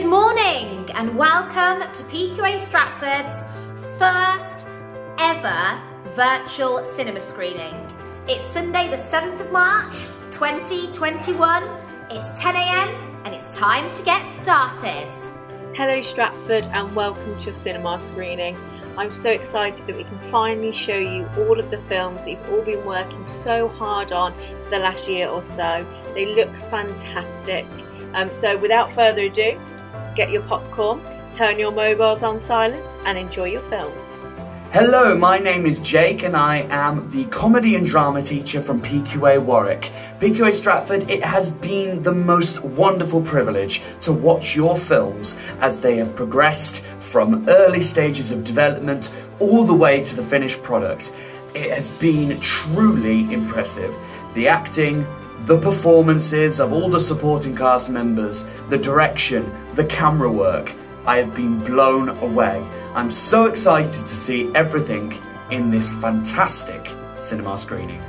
Good morning and welcome to PQA Stratford's first ever virtual cinema screening. It's Sunday the 7th of March 2021. It's 10am and it's time to get started. Hello Stratford and welcome to your cinema screening. I'm so excited that we can finally show you all of the films that you've all been working so hard on for the last year or so. They look fantastic. Um, so without further ado, get your popcorn, turn your mobiles on silent and enjoy your films. Hello, my name is Jake and I am the comedy and drama teacher from PQA Warwick. PQA Stratford, it has been the most wonderful privilege to watch your films as they have progressed from early stages of development all the way to the finished products. It has been truly impressive. The acting, the performances of all the supporting cast members, the direction, the camera work, I have been blown away. I'm so excited to see everything in this fantastic cinema screening.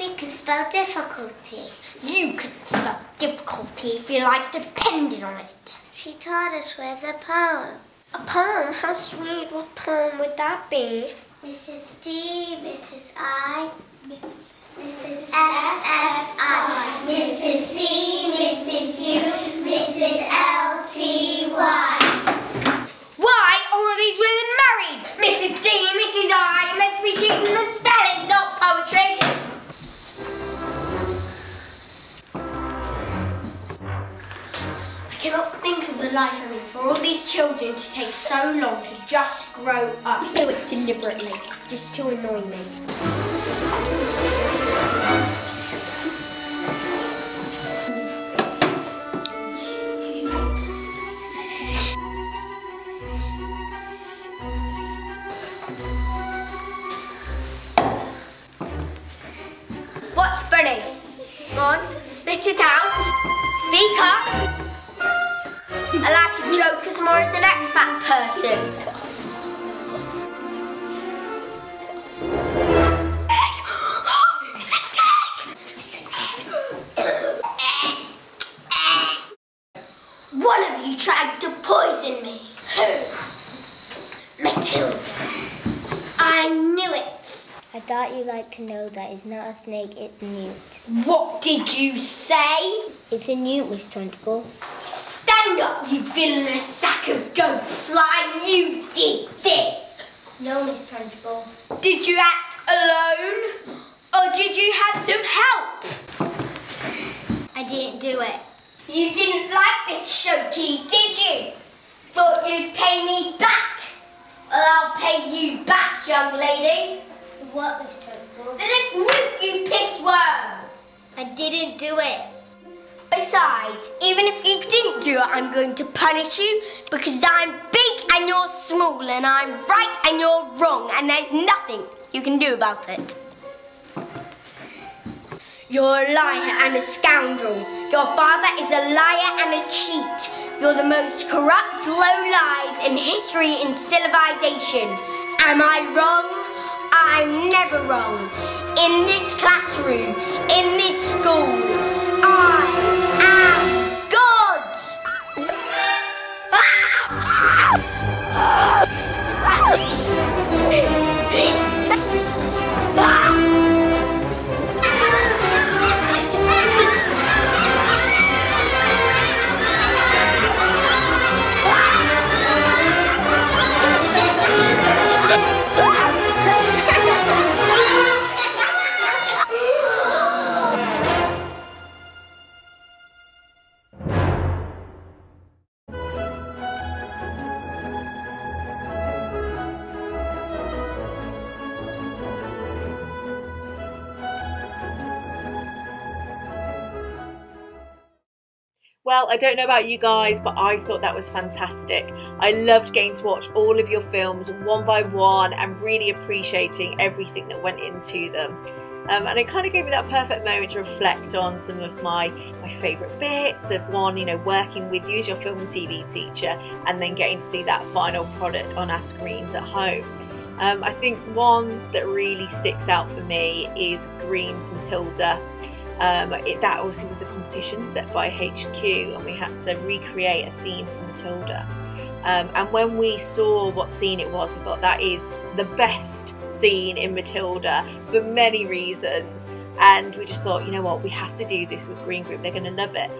We can spell difficulty. You can spell difficulty if your life depended on it. She taught us with a poem. A poem? How sweet. What poem would that be? Mrs. D, Mrs. I, Miss, Mrs. F, F, I, Mrs. C, Mrs. U, Mrs. L, T, Y. Why are all these women married? Mrs. D, Mrs. I are meant to be teaching them spelling, not poetry. Cannot think of the life of me for all these children to take so long to just grow up. You Do it deliberately, just to annoy me. What's funny? Go on, spit it out. Speak up. I like a joke as more as an ex-fat person. It's a snake! It's a snake! One of you tried to poison me. Who? Matilda. I knew it. I thought you'd like to know that it's not a snake, it's a newt. What did you say? It's a newt, Miss Trunchbull. Stand up, you villainous sack of goat slime! You did this! No, Miss Trunchbull. Did you act alone? Or did you have some help? I didn't do it. You didn't like the chokey, did you? Thought you'd pay me back? Well, I'll pay you back, young lady. What, Miss Trunchbull? This newt, you pissworm! I didn't do it. Besides, even if you didn't do it, I'm going to punish you because I'm big and you're small and I'm right and you're wrong and there's nothing you can do about it. You're a liar and a scoundrel. Your father is a liar and a cheat. You're the most corrupt low lies in history and civilization. Am I wrong? I'm never wrong. In this classroom, in this school, I am God! Well, I don't know about you guys, but I thought that was fantastic. I loved getting to watch all of your films one by one and really appreciating everything that went into them. Um, and it kind of gave me that perfect moment to reflect on some of my my favourite bits of one, you know, working with you as your film and TV teacher, and then getting to see that final product on our screens at home. Um, I think one that really sticks out for me is Green's Matilda. Um, it, that also was a competition set by HQ, and we had to recreate a scene from Matilda. Um, and when we saw what scene it was, we thought that is the best scene in Matilda for many reasons. And we just thought, you know what, we have to do this with Green Group, they're going to love it.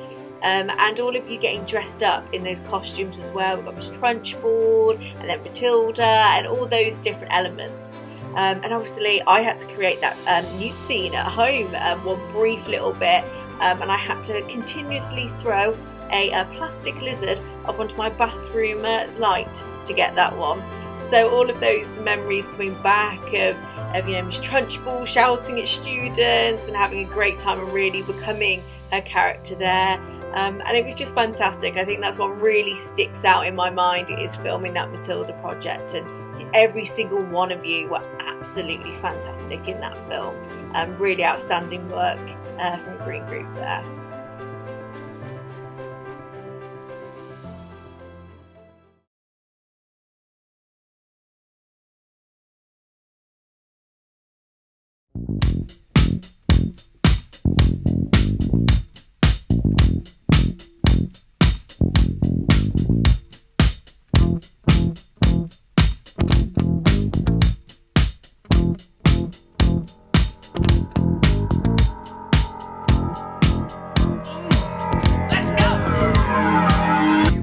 Um, and all of you getting dressed up in those costumes as well. We've got Miss Trunchbull and then Matilda and all those different elements. Um, and obviously, I had to create that um, scene at home, um, one brief little bit, um, and I had to continuously throw a, a, plastic lizard up onto my bathroom uh, light to get that one. So all of those memories coming back of, of you know Miss Trunchbull shouting at students and having a great time and really becoming her character there. Um, and it was just fantastic. I think that's what really sticks out in my mind is filming that Matilda project, and every single one of you were absolutely fantastic in that film. Um, really outstanding work uh, from Green Group there.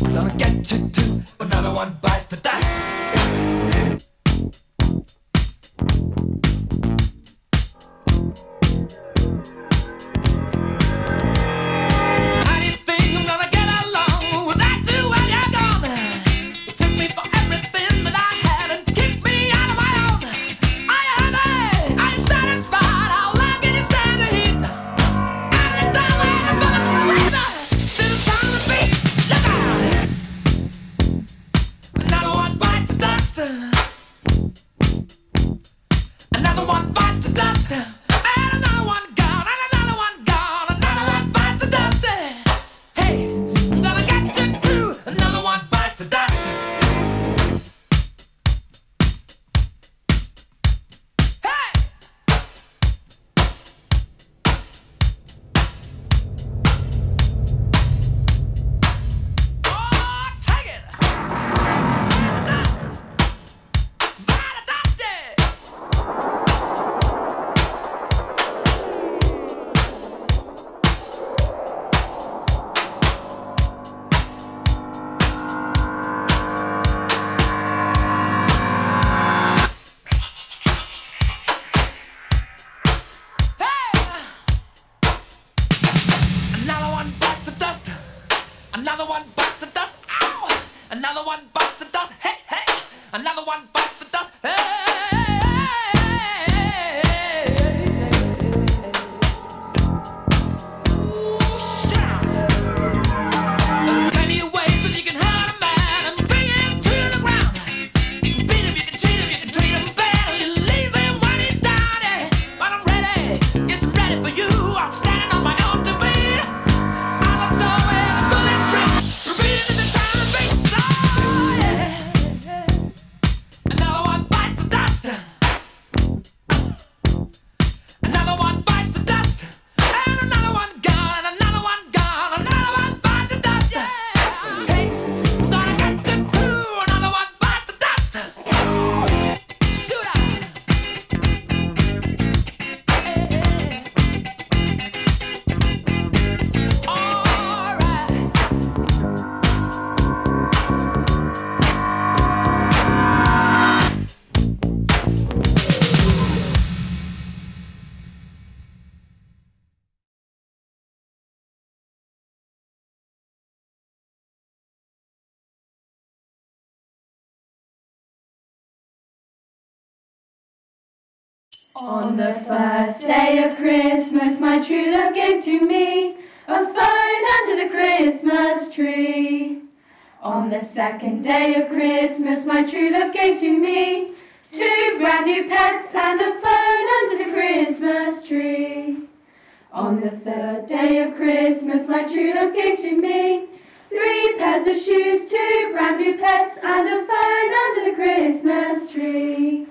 gonna get you too, another one bites the dust. On the first day of Christmas, my true love gave to me a phone under the Christmas tree. On the second day of Christmas, my true love gave to me two brand new pets and a phone under the Christmas tree. On the third day of Christmas, my true love gave to me three pairs of shoes, two brand new pets, and a phone under the Christmas tree.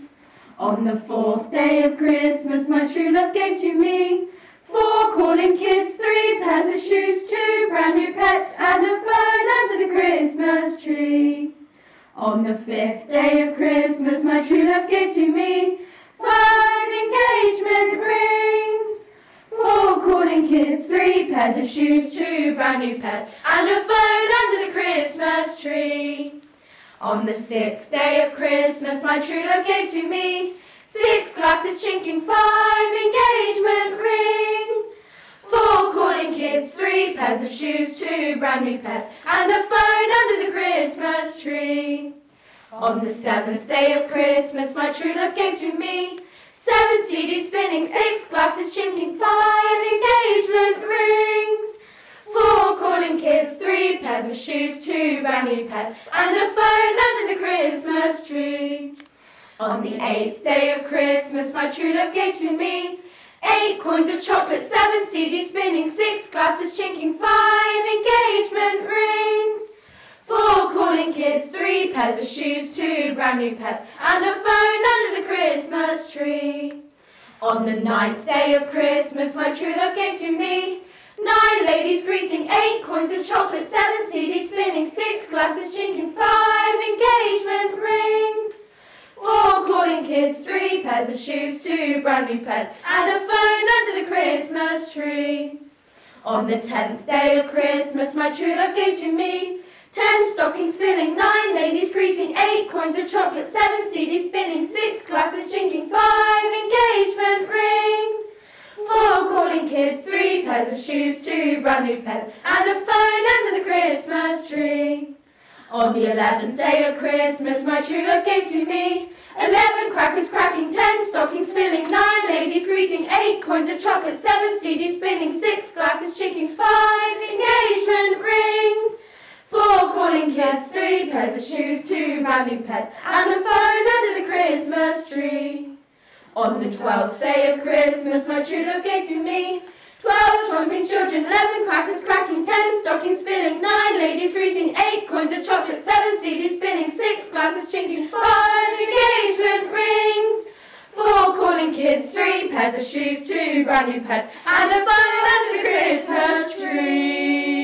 On the fourth day of Christmas, my true love gave to me four calling kids, three pairs of shoes, two brand new pets, and a phone under the Christmas tree. On the fifth day of Christmas, my true love gave to me five engagement rings, four calling kids, three pairs of shoes, two brand new pets, and a phone under the Christmas tree. On the sixth day of Christmas, my true love gave to me six glasses chinking, five engagement rings, four calling kids, three pairs of shoes, two brand new pets, and a phone under the Christmas tree. On the seventh day of Christmas, my true love gave to me seven CDs spinning, six glasses chinking, five engagement rings. Four calling kids, three pairs of shoes, two brand new pets, and a phone under the Christmas tree. On the eighth day of Christmas, my true love gave to me eight coins of chocolate, seven CDs spinning, six glasses chinking, five engagement rings. Four calling kids, three pairs of shoes, two brand new pets, and a phone under the Christmas tree. On the ninth day of Christmas, my true love gave to me Nine ladies greeting, eight coins of chocolate, seven CDs spinning, six glasses chinking, five engagement rings. Four calling kids, three pairs of shoes, two brand new pets, and a phone under the Christmas tree. On the tenth day of Christmas, my true love gave to me ten stockings filling, nine ladies greeting, eight coins of chocolate, seven CDs spinning, six glasses chinking, five engagement rings. Four calling kids, three pairs of shoes, two brand new pets, and a phone under the Christmas tree. On the eleventh day of Christmas, my true love gave to me eleven crackers cracking, ten stockings filling, nine ladies greeting, eight coins of chocolate, seven CDs spinning, six glasses chicken, five engagement rings. Four calling kids, three pairs of shoes, two brand new pets, and a phone under the Christmas tree. On the twelfth day of Christmas, my true love gave to me twelve chomping children, eleven crackers cracking, ten stockings filling, nine ladies greeting, eight coins of chocolate, seven CDs spinning, six glasses chinking, five engagement rings. Four calling kids, three pairs of shoes, two brand new pets, and a phone under the Christmas tree.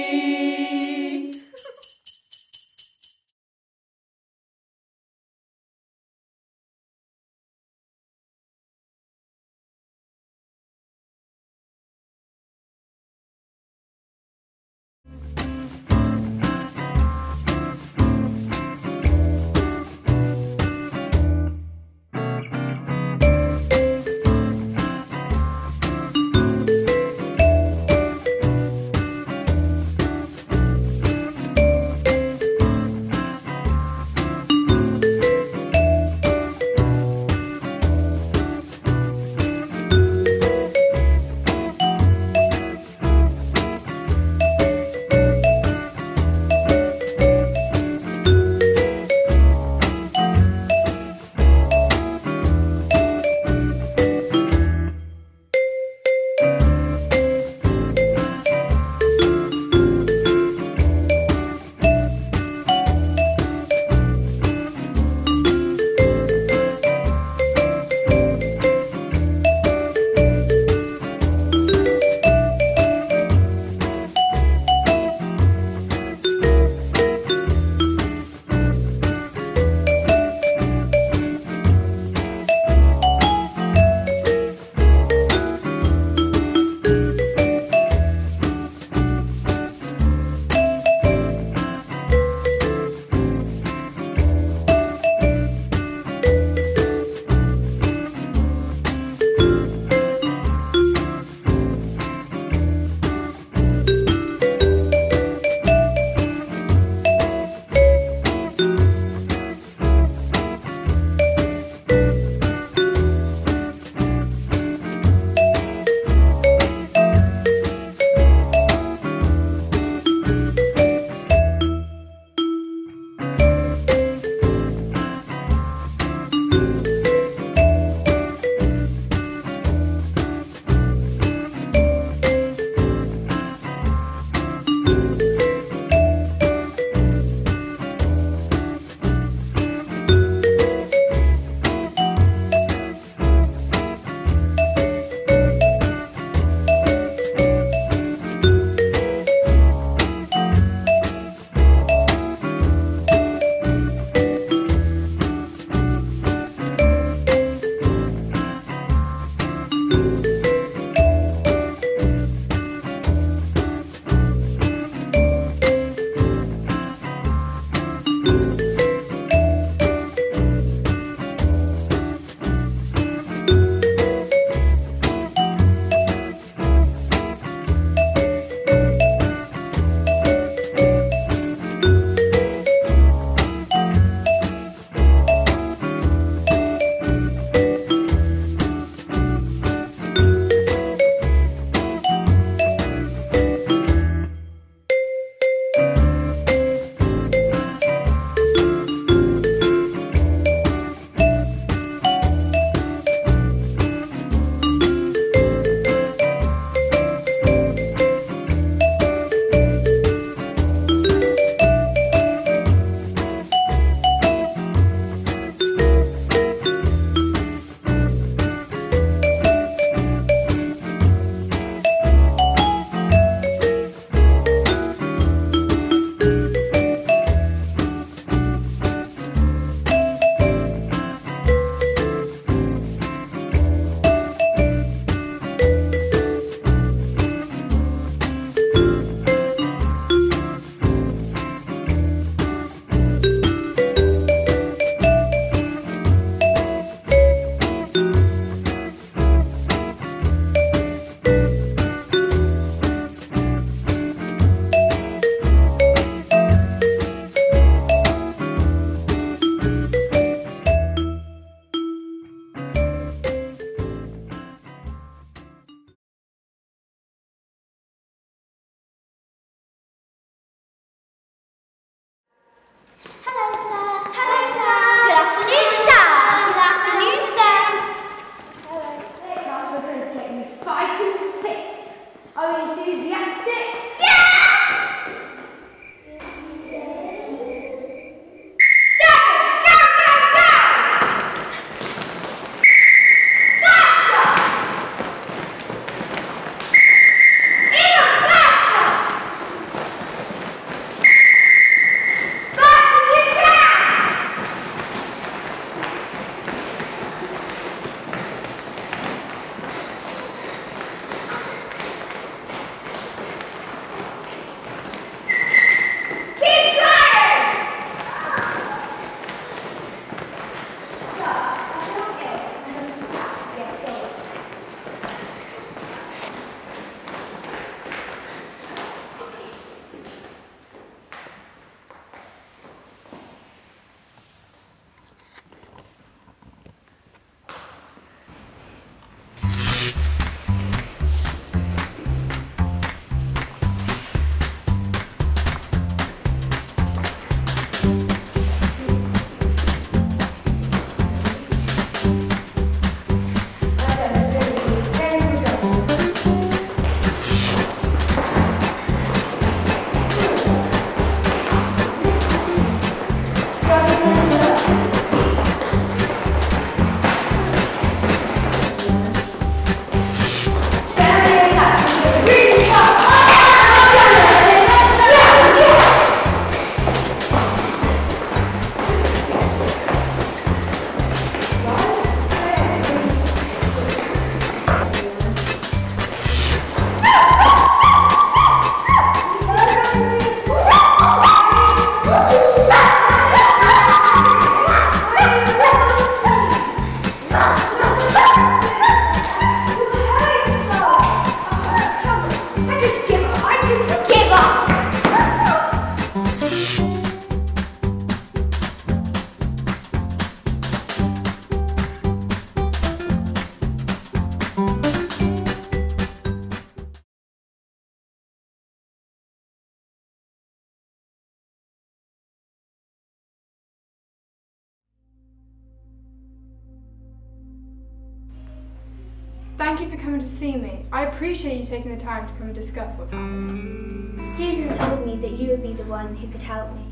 Coming to see me. I appreciate you taking the time to come and discuss what's happening. Susan told me that you would be the one who could help me.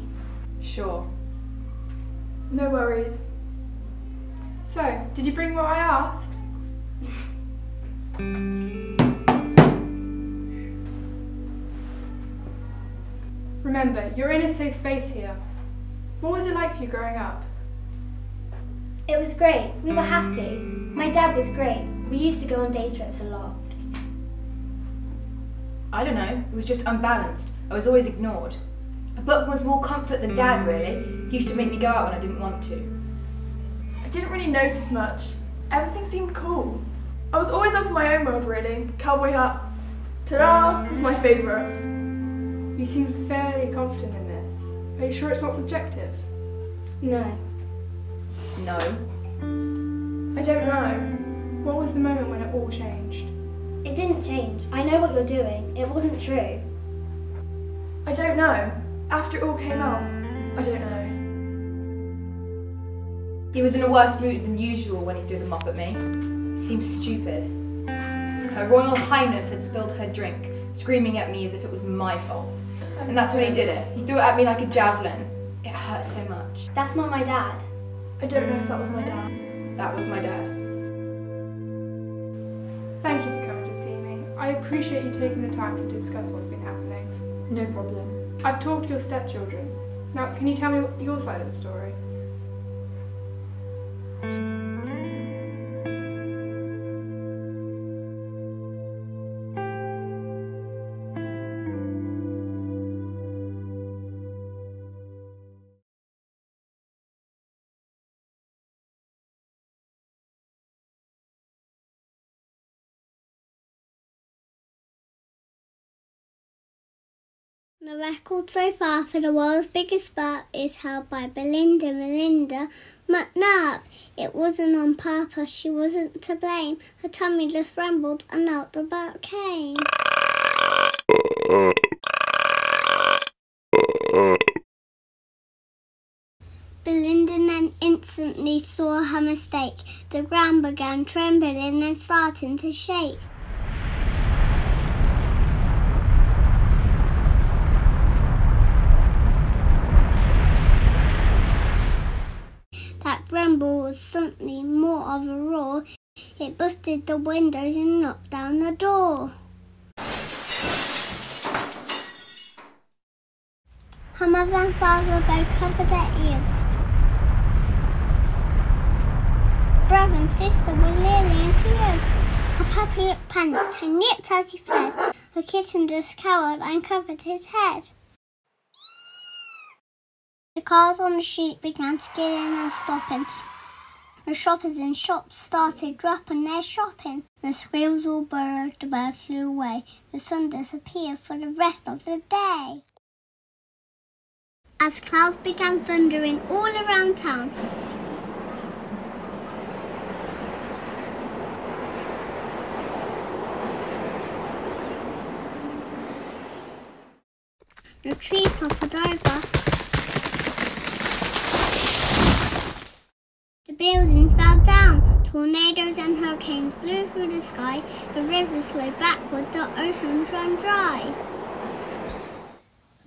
Sure. No worries. So, did you bring what I asked? Remember, you're in a safe space here. What was it like for you growing up? It was great. We were happy. My dad was great. We used to go on day trips a lot. I don't know, it was just unbalanced. I was always ignored. A book was more comfort than Dad, mm. really. He used to make me go out when I didn't want to. I didn't really notice much. Everything seemed cool. I was always off in my own world really. Cowboy Hat. Ta-da! was my favourite. You seem fairly confident in this. Are you sure it's not subjective? No. No. I don't know. What was the moment when it all changed? It didn't change. I know what you're doing. It wasn't true. I don't know. After it all came out, I don't know. He was in a worse mood than usual when he threw the mop at me. Seemed stupid. Her Royal Highness had spilled her drink, screaming at me as if it was my fault. And that's when he did it. He threw it at me like a javelin. It hurt so much. That's not my dad. I don't know if that was my dad. That was my dad. Thank you for coming to see me. I appreciate you taking the time to discuss what's been happening. No problem. I've talked to your stepchildren. Now, can you tell me your side of the story? Record so far for the world's biggest burp is held by Belinda Melinda McNabb. It wasn't on purpose, she wasn't to blame. Her tummy just rumbled and out the burp came. Belinda then instantly saw her mistake. The ground began trembling and starting to shake. That rumble was suddenly more of a roar. It busted the windows and knocked down the door. Her mother and father both covered their ears. Brother and sister were nearly in tears. Her puppy panicked and nipped as he fled. The kitten just cowered and covered his head. The cars on the street began skidding and stopping. The shoppers in shops started dropping their shopping. The squirrels all burrowed, the birds flew away. The sun disappeared for the rest of the day. As clouds began thundering all around town, the trees toppled over. Buildings fell down. Tornadoes and hurricanes blew through the sky. The rivers flowed backward. The oceans ran dry.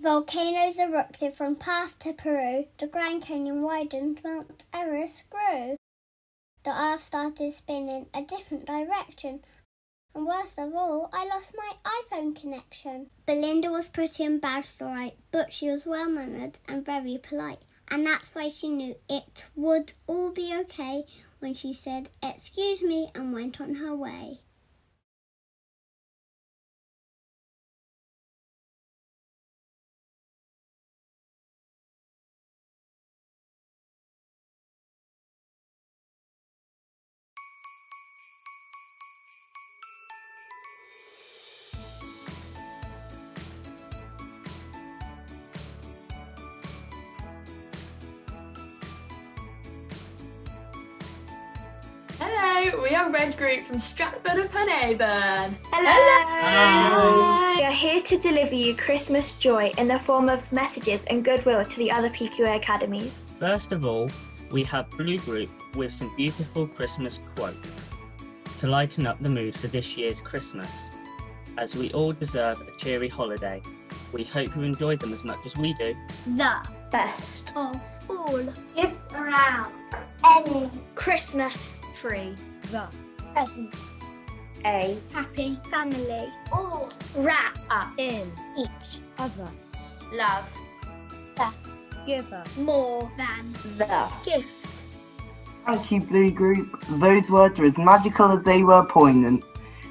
Volcanoes erupted from Perth to Peru. The Grand Canyon widened. Mount Everest grew. The earth started spinning a different direction. And worst of all, I lost my iPhone connection. Belinda was pretty and bad, all right, but she was well mannered and very polite. And that's why she knew it would all be okay when she said, Excuse me, and went on her way. Hello, we Red Group from Stratford upon Avon. Hello. We are here to deliver you Christmas joy in the form of messages and goodwill to the other PQA academies. First of all, we have Blue Group with some beautiful Christmas quotes to lighten up the mood for this year's Christmas. As we all deserve a cheery holiday, we hope you enjoyed them as much as we do. The Best of all Gifts around. any Christmas Tree. The presents. A Happy family. All. wrap up In each other love The giver more than the gift. Thank you, Blue Group. Those words are as magical as they were poignant.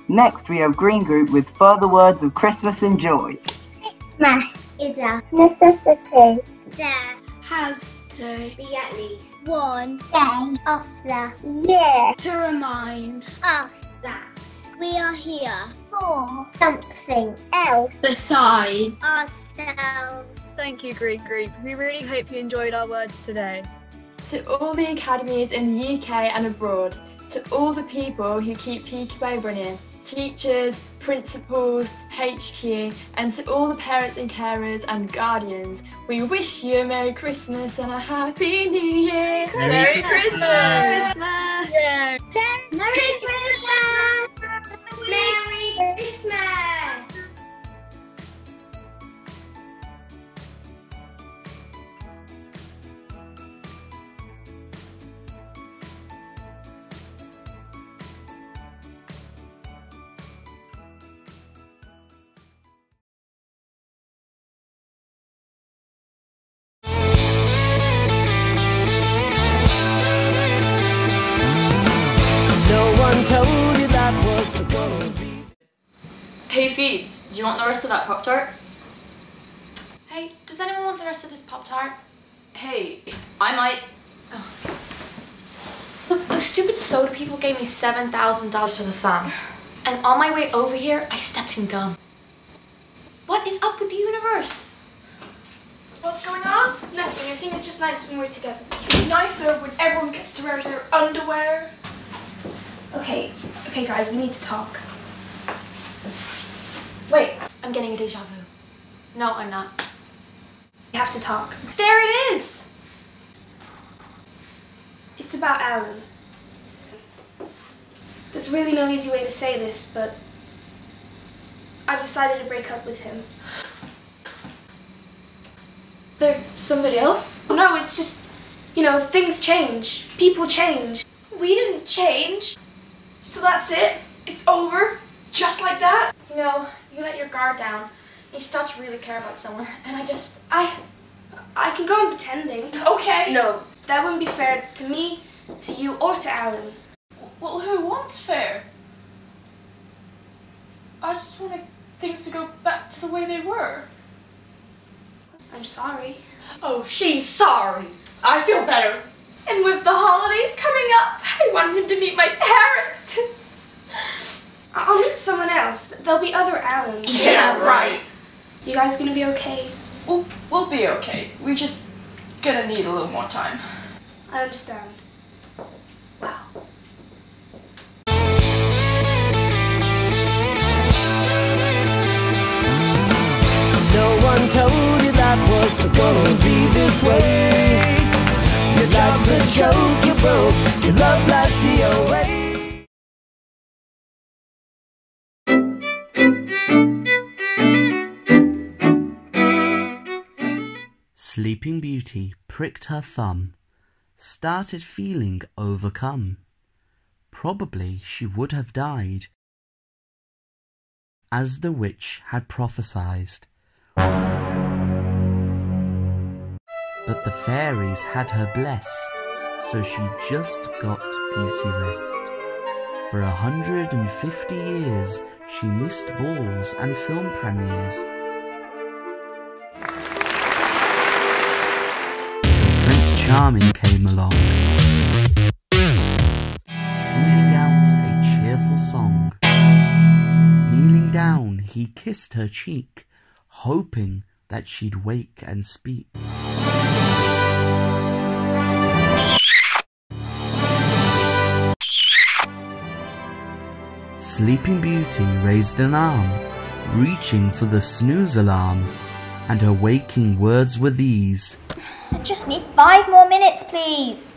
Next, we have Green Group with further words of Christmas and joy. Christmas is a necessity. There Has to be at least one day of the year to remind us that we are here for something else besides ourselves. Thank you, Green Group. We really hope you enjoyed our words today. To all the academies in the UK and abroad, to all the people who keep PQA running, teachers, principals, HQ, and to all the parents and carers and guardians, we wish you a Merry Christmas and a Happy New Year! Merry Christmas! Yeah. Merry Christmas! Merry Christmas! Hey Phoebes, do you want the rest of that Pop Tart? Hey, does anyone want the rest of this Pop Tart? Hey, I might. Look, those stupid soda people gave me $7,000 for the thumb. And on my way over here, I stepped in gum. What is up with the universe? What's going on? Nothing. I think it's just nice when we're together. It's nicer when everyone gets to wear their underwear. Okay, okay, guys, we need to talk. Wait, I'm getting a deja vu. No, I'm not. We have to talk. There it is! It's about Alan. There's really no easy way to say this, but I've decided to break up with him. There somebody else? No, it's just, you know, things change. People change. We didn't change. So that's it? It's over? Just like that? You know, you let your guard down. You start to really care about someone, and I just, I, I can go on pretending. Okay. No, that wouldn't be fair to me, to you, or to Alan. Well, who wants fair? I just wanted things to go back to the way they were. I'm sorry. Oh, she's sorry. I feel better. And with the holidays coming up, I wanted to meet my parents. I- I'll meet someone else. There'll be other Alans. Yeah, right. You guys gonna be okay? We'll, we'll be okay. We're just gonna need a little more time. I understand. No one told you life was gonna be this way. Your life's a joke, you broke. Your love life's DOA. Sleeping Beauty pricked her thumb, started feeling overcome. Probably she would have died, as the witch had prophesied. But the fairies had her blessed, so she just got beauty rest. For a hundred and fifty years she missed balls and film premieres. Charming came along, singing out a cheerful song. Kneeling down, he kissed her cheek, hoping that she'd wake and speak. Sleeping Beauty raised an arm, reaching for the snooze alarm, and her waking words were these. I just need five more minutes, please.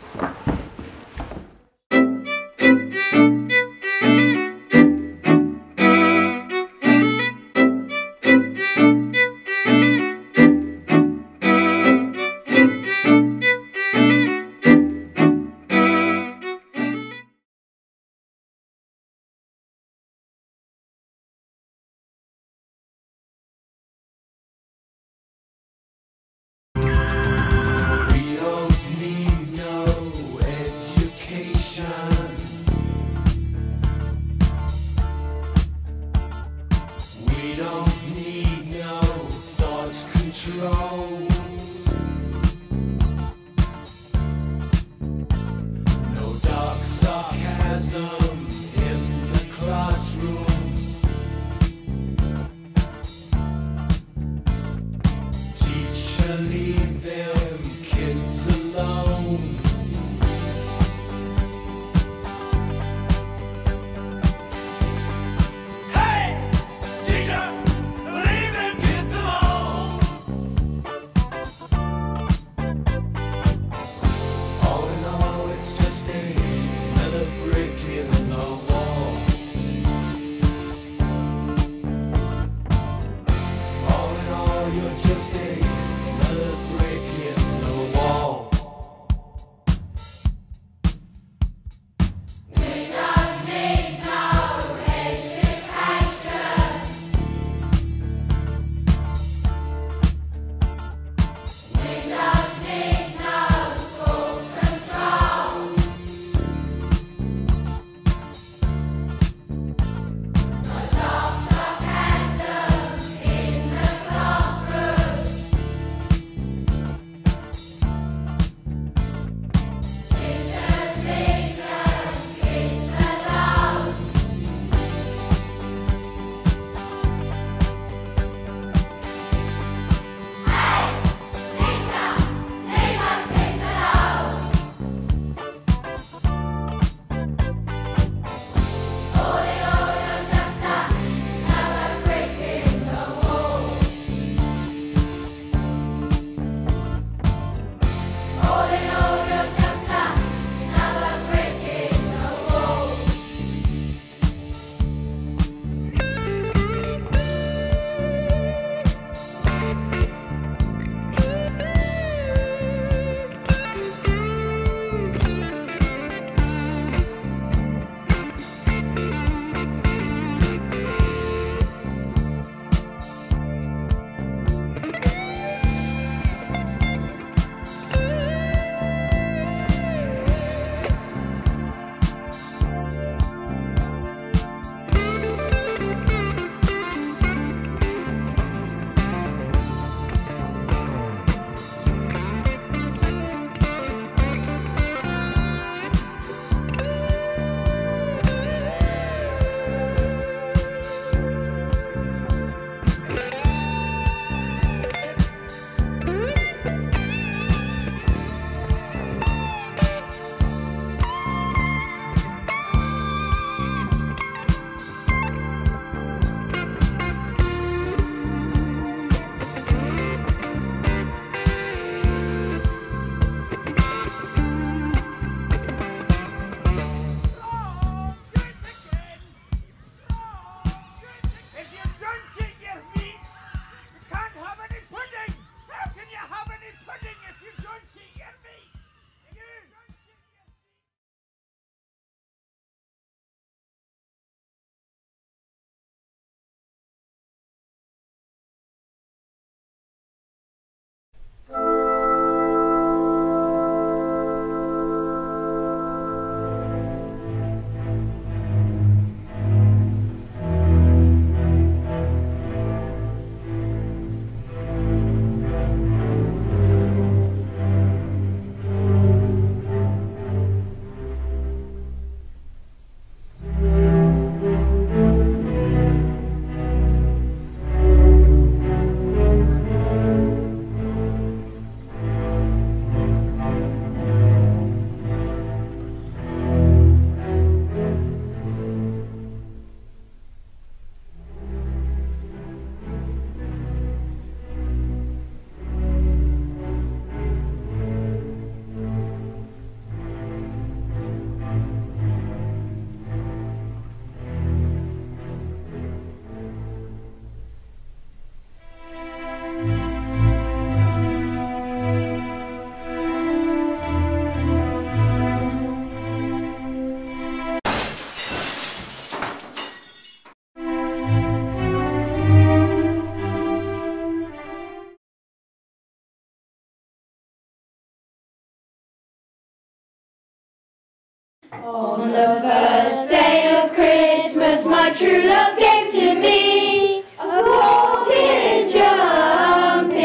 True love gave to me a pulpit jumping.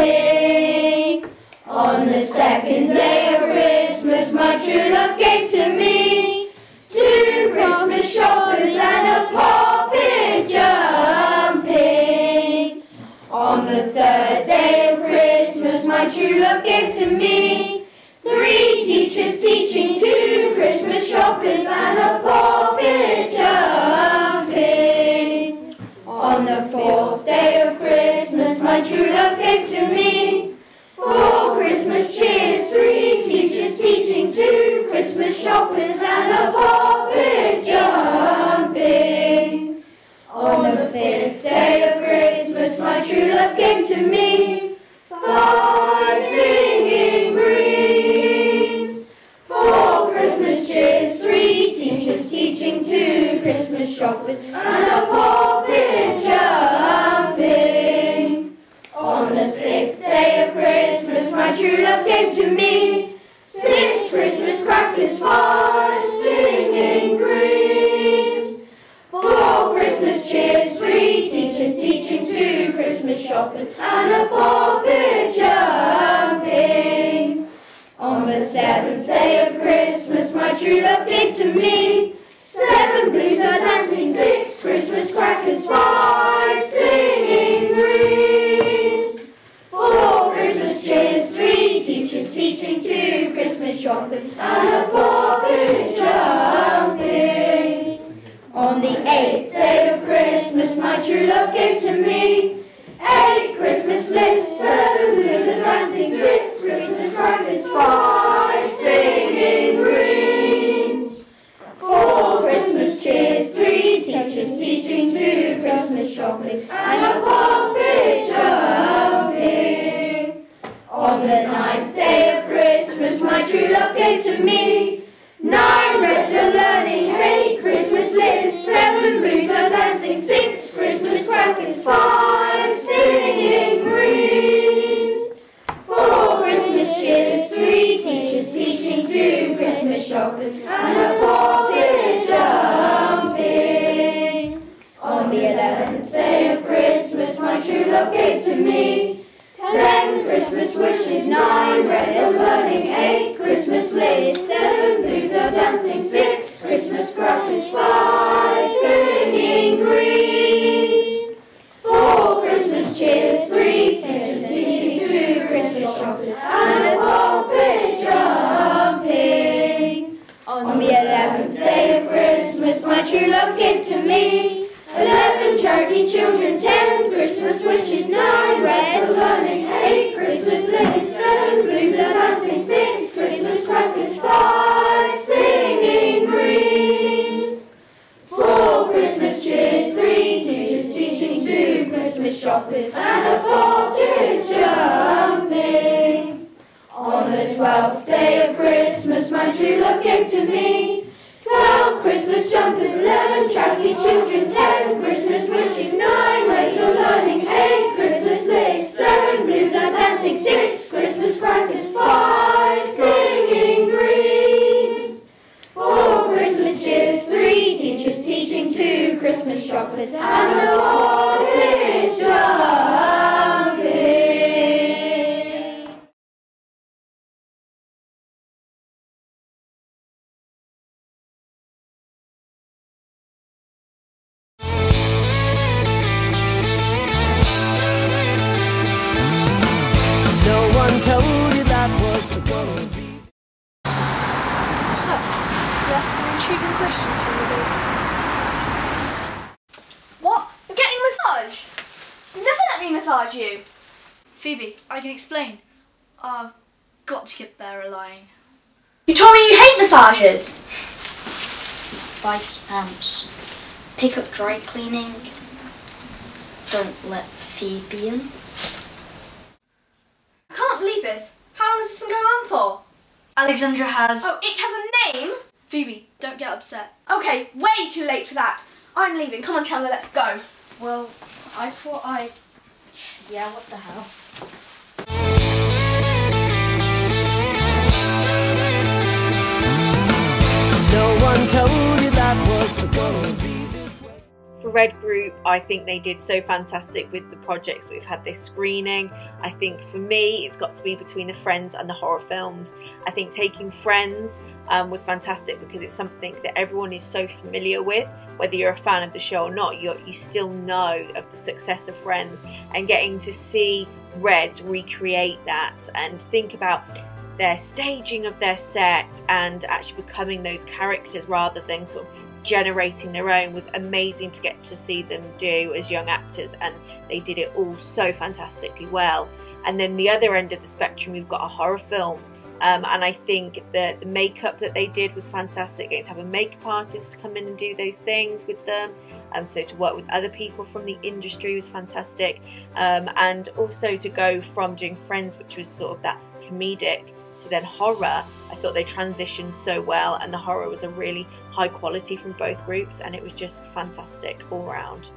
On the second day of Christmas, my true love gave to me two Christmas shoppers and a pulpit jumping. On the third day of Christmas, my true love gave to me three teachers teaching, two Christmas shoppers, and a Christmas shoppers, and a pulpit jumping. On the fifth day of Christmas, my true love gave to me singing Christmas three teachers teaching, two Christmas shoppers, and a pulpit jumping. On the sixth day of Christmas, my true love gave to me Christmas crackers, five singing breeze. Four Christmas cheers, three teachers teaching, two Christmas shoppers, and a pulpit jumping. On the seventh day of Christmas, my true love gave to me seven blues are dancing, six Christmas crackers, five singing And a pulpit jumping. On the eighth day of Christmas, my true love gave to me eight Christmas lists, seven blues dancing, six Christmas crackers, five singing greens. Four Christmas cheers, three teachers teaching, two Christmas shopping, and a pulpit jumping. On the ninth day Christmas, my true love gave to me dry cleaning. I think they did so fantastic with the projects we've had this screening. I think for me, it's got to be between the Friends and the horror films. I think taking Friends um, was fantastic because it's something that everyone is so familiar with. Whether you're a fan of the show or not, you you still know of the success of Friends, and getting to see Red recreate that and think about their staging of their set and actually becoming those characters rather than sort of generating their own was amazing to get to see them do as young actors and they did it all so fantastically well and then the other end of the spectrum you've got a horror film um, and I think that the makeup that they did was fantastic. Getting to have a makeup artist come in and do those things with them, and um, so to work with other people from the industry was fantastic. Um, and also to go from doing Friends, which was sort of that comedic, to then horror, I thought they transitioned so well, and the horror was a really high quality from both groups, and it was just fantastic all round.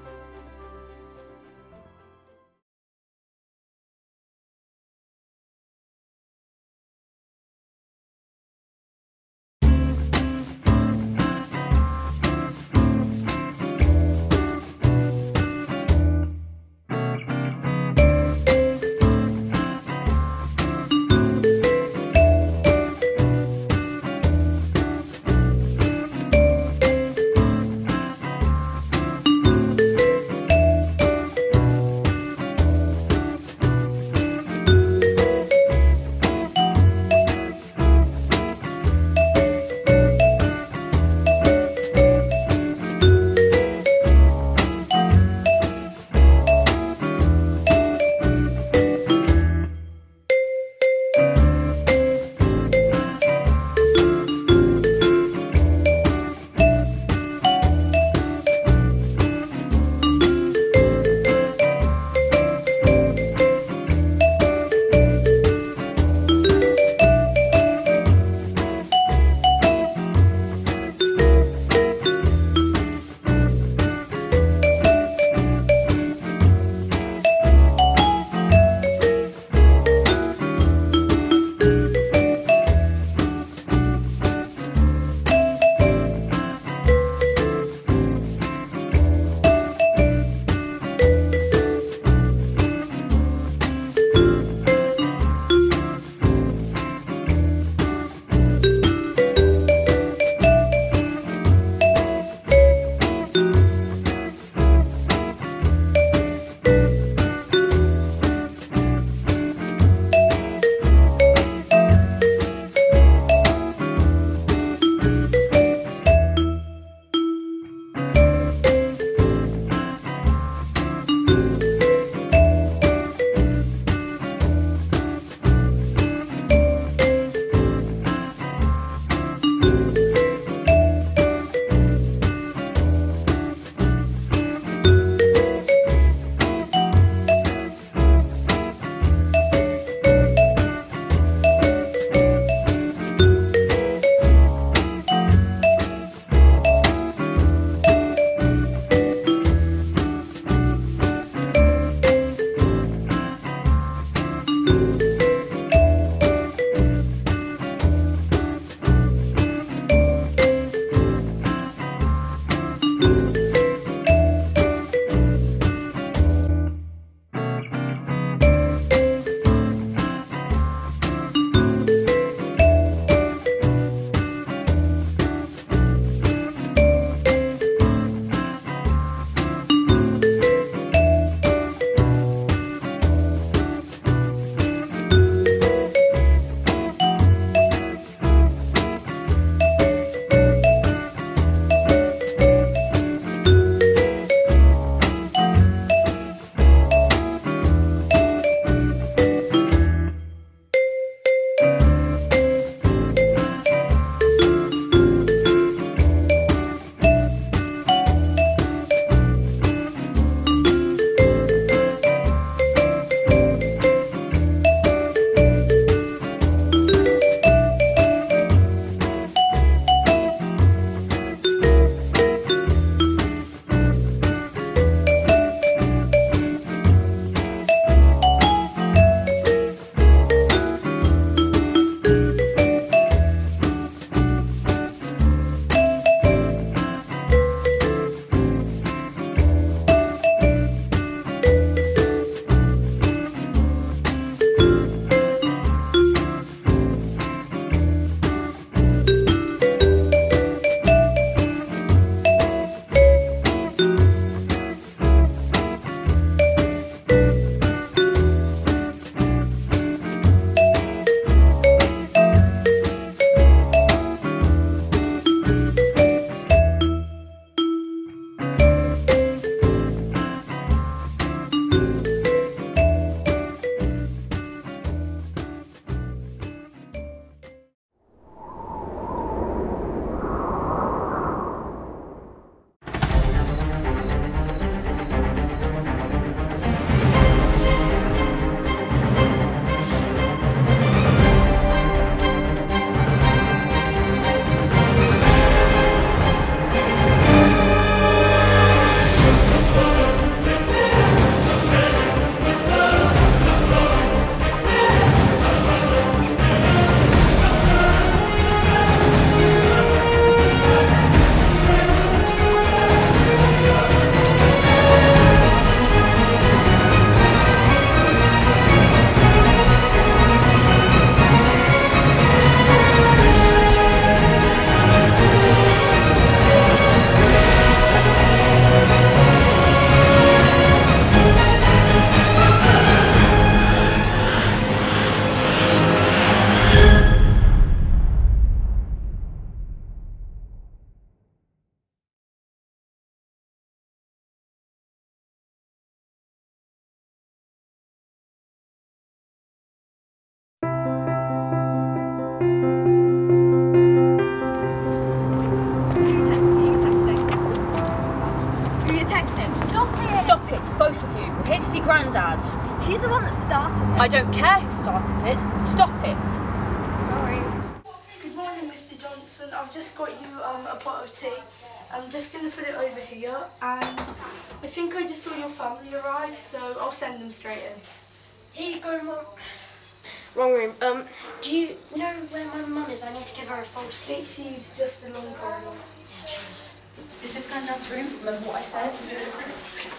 To give her a false tea. She's just along the corridor. Yeah, cheers. This is Granddad's room. Remember what I said?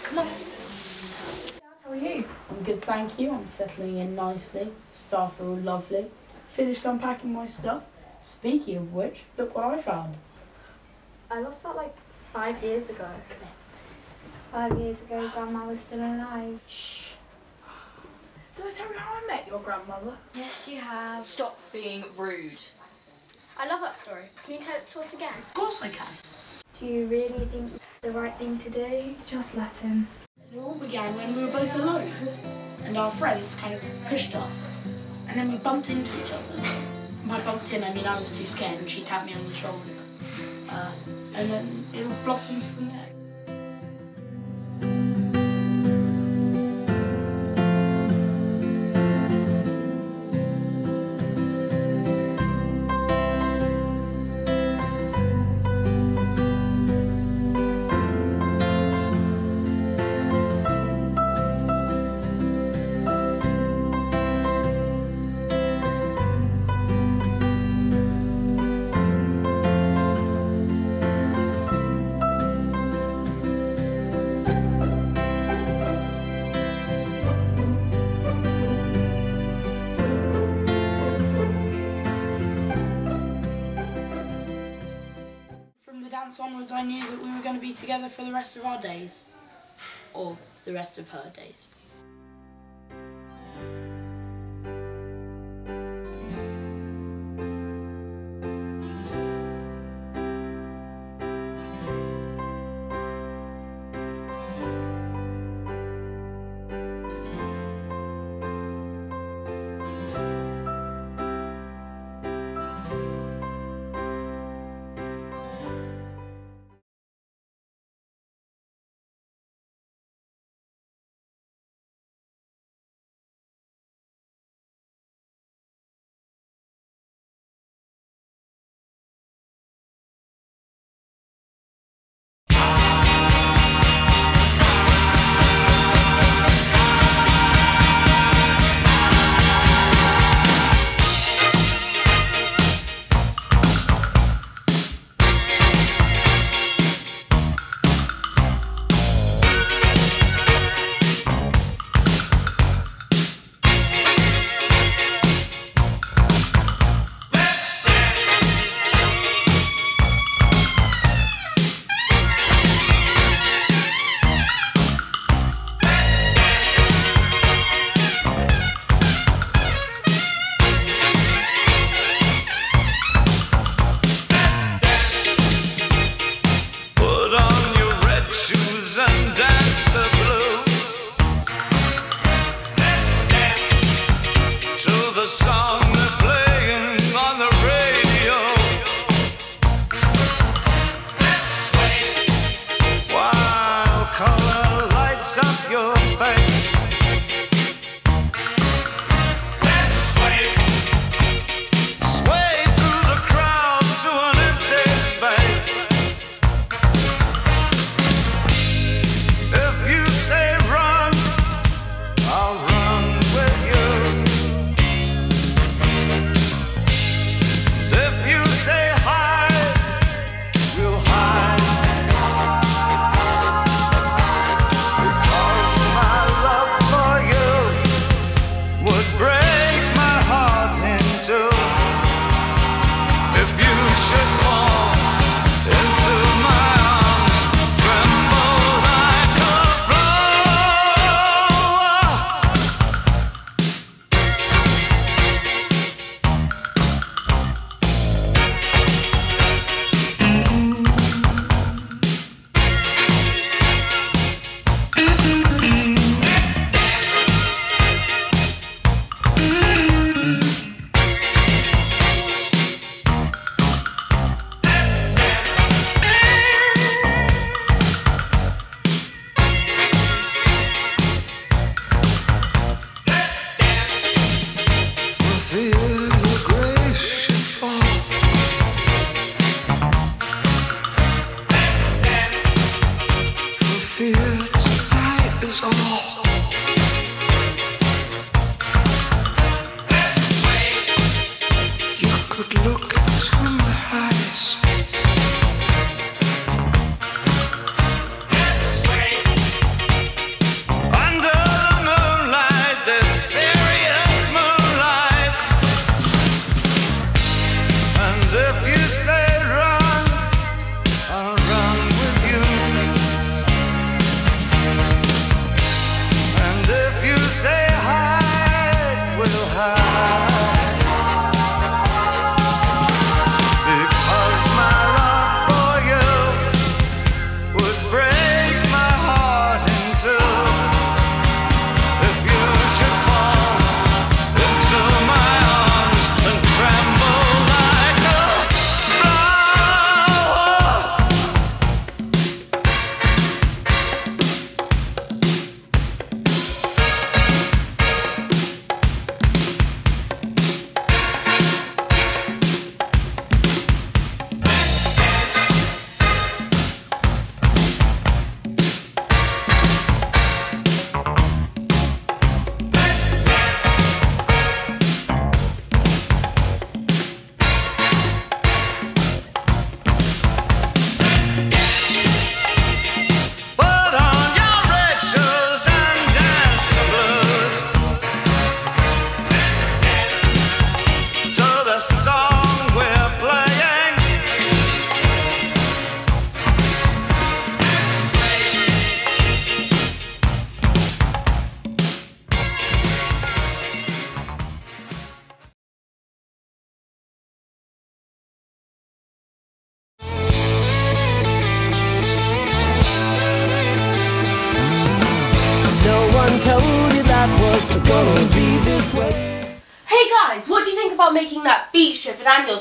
Come on. How are you? I'm good, thank you. I'm settling in nicely. Staff are all lovely. Finished unpacking my stuff. Speaking of which, look what I found. I lost that like five years ago. Five years ago, Grandma was still alive. Shh. Did I tell you how I met your grandmother? Yes, you have. Stop being rude. I love that story. Can you tell it to us again? Of course I can. Do you really think it's the right thing to do? Just let him. It all began when we were both alone, and our friends kind of pushed us, and then we bumped into each other. And by bumped in, I mean I was too scared, and she tapped me on the shoulder, uh, and then it all blossomed from there. For the rest of our days, or the rest of her days.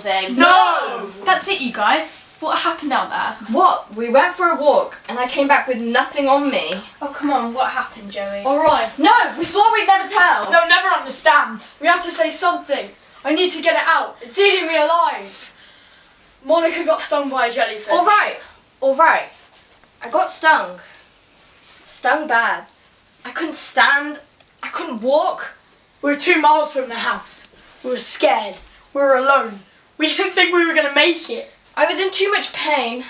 Thing? No! That's it, you guys. What happened out there? What? We went for a walk and I came back with nothing on me. Oh, come on, what happened, Joey? Alright. No, we swore we'd never tell. They'll never understand. We have to say something. I need to get it out. It's eating me alive. Monica got stung by a jellyfish. Alright, alright. I got stung. Stung bad. I couldn't stand. I couldn't walk. We were two miles from the house. We were scared. We were alone. We didn't think we were going to make it. I was in too much pain.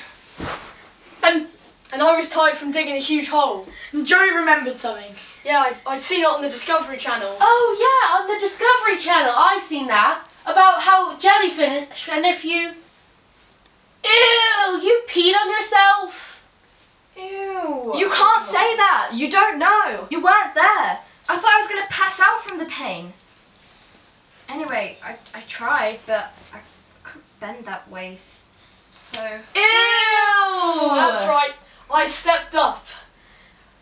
And and I was tired from digging a huge hole. And Joey remembered something. Yeah, I'd, I'd seen it on the Discovery Channel. Oh yeah, on the Discovery Channel, I've seen that. About how jellyfish, and if you... Ew, you peed on yourself. Ew. You can't say that. You don't know. You weren't there. I thought I was going to pass out from the pain. Anyway, I, I tried, but bend that way. So. Ew! That's right. I stepped up.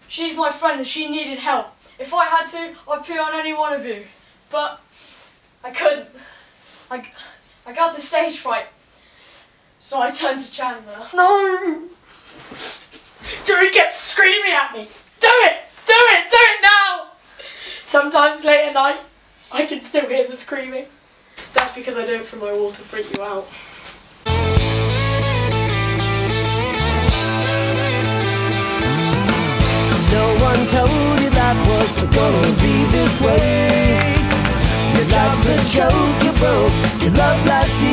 She's my friend and she needed help. If I had to, I'd pee on any one of you. But I couldn't. I, I got the stage fright. So I turned to Chandler. No! Joey kept screaming at me. Do it! Do it! Do it now! Sometimes late at night, I can still hear the screaming. That's because I do it from my wall to freak you out. No one told you life was gonna be this way. Your life's a joke, you broke. Your love life's to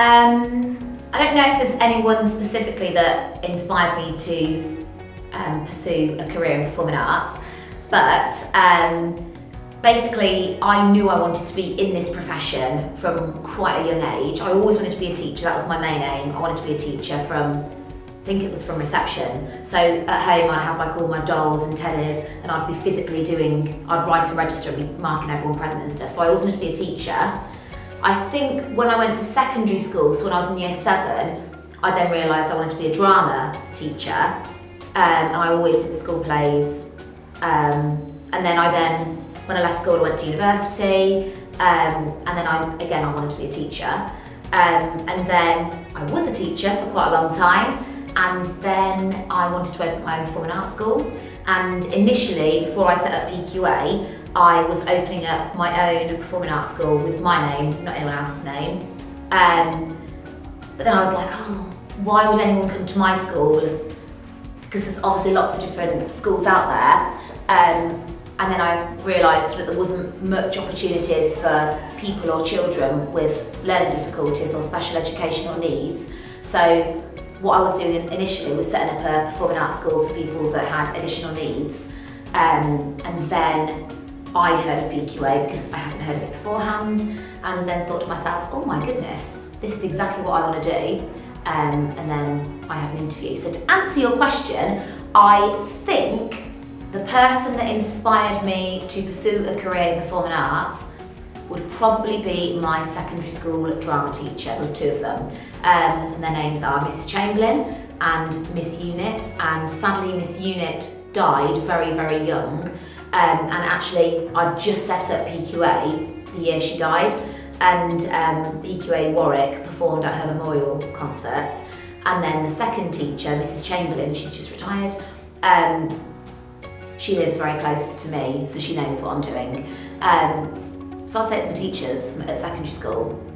Um, I don't know if there's anyone specifically that inspired me to um, pursue a career in performing arts, but um, basically I knew I wanted to be in this profession from quite a young age. I always wanted to be a teacher, that was my main aim. I wanted to be a teacher from, I think it was from reception. So at home I'd have like all my dolls and tedders and I'd be physically doing, I'd write a register and be marking everyone present and stuff. So I always wanted to be a teacher. I think when I went to secondary school, so when I was in year seven, I then realised I wanted to be a drama teacher. Um, and I always did the school plays. Um, and then I then, when I left school, I went to university. Um, and then I, again, I wanted to be a teacher. Um, and then I was a teacher for quite a long time. And then I wanted to open my own performing arts school. And initially, before I set up PQA, I was opening up my own performing arts school with my name, not anyone else's name. Um, but then I was like, oh, why would anyone come to my school? Because there's obviously lots of different schools out there. Um, and then I realised that there wasn't much opportunities for people or children with learning difficulties or special educational needs. So what I was doing initially was setting up a performing arts school for people that had additional needs. Um, and then I heard of PQA because I hadn't heard of it beforehand and then thought to myself, oh my goodness, this is exactly what I want to do. Um, and then I had an interview. So to answer your question, I think the person that inspired me to pursue a career in the performing arts would probably be my secondary school drama teacher. There was two of them. Um, and their names are Mrs Chamberlain and Miss Unit. And sadly, Miss Unit died very, very young. Um, and actually, I just set up PQA the year she died. And um, PQA Warwick performed at her memorial concert. And then the second teacher, Mrs Chamberlain, she's just retired. Um, she lives very close to me, so she knows what I'm doing. Um, so I'd say it's my teachers at secondary school.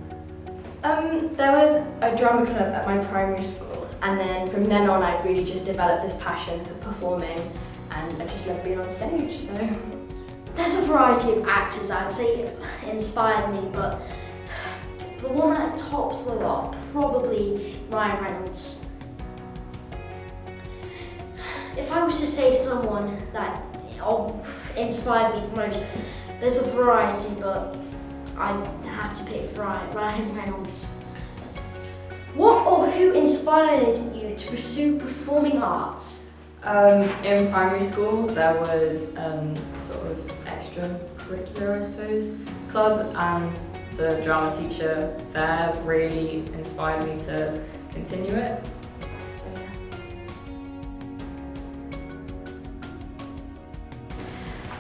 Um, there was a drama club at my primary school, and then from then on, I really just developed this passion for performing, and I just love being on stage. So there's a variety of actors I'd say inspired me, but the one that tops the lot probably Ryan Reynolds if I was to say someone that inspired me the most, there's a variety, but I have to pick Ryan Reynolds. What or who inspired you to pursue performing arts? Um, in primary school, there was um, sort of extracurricular, I suppose, club, and the drama teacher there really inspired me to continue it.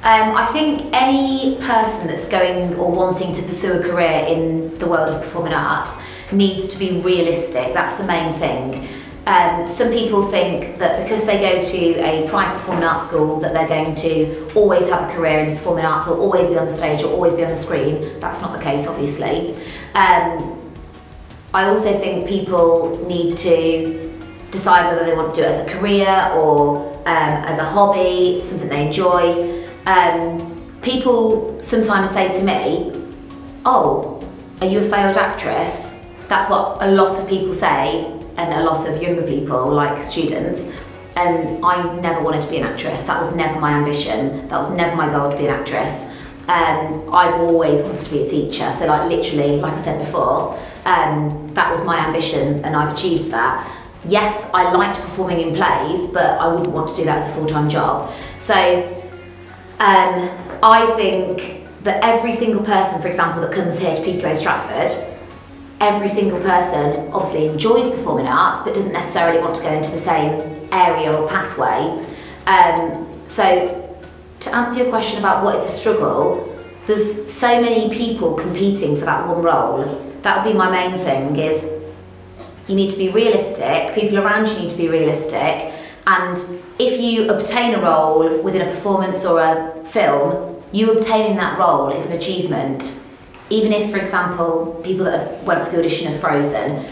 Um, I think any person that's going or wanting to pursue a career in the world of performing arts needs to be realistic. That's the main thing. Um, some people think that because they go to a private performing arts school that they're going to always have a career in performing arts or always be on the stage or always be on the screen. That's not the case, obviously. Um, I also think people need to decide whether they want to do it as a career or um, as a hobby, something they enjoy. Um, people sometimes say to me, oh, are you a failed actress? That's what a lot of people say and a lot of younger people, like students. And I never wanted to be an actress. That was never my ambition. That was never my goal to be an actress. Um, I've always wanted to be a teacher. So like literally, like I said before, um, that was my ambition and I've achieved that. Yes, I liked performing in plays, but I wouldn't want to do that as a full-time job. So um, I think that every single person, for example, that comes here to PQA Stratford, every single person obviously enjoys performing arts but doesn't necessarily want to go into the same area or pathway. Um, so to answer your question about what is the struggle, there's so many people competing for that one role. That would be my main thing is you need to be realistic, people around you need to be realistic, and if you obtain a role within a performance or a film, you obtaining that role is an achievement. Even if, for example, people that went for the audition of Frozen,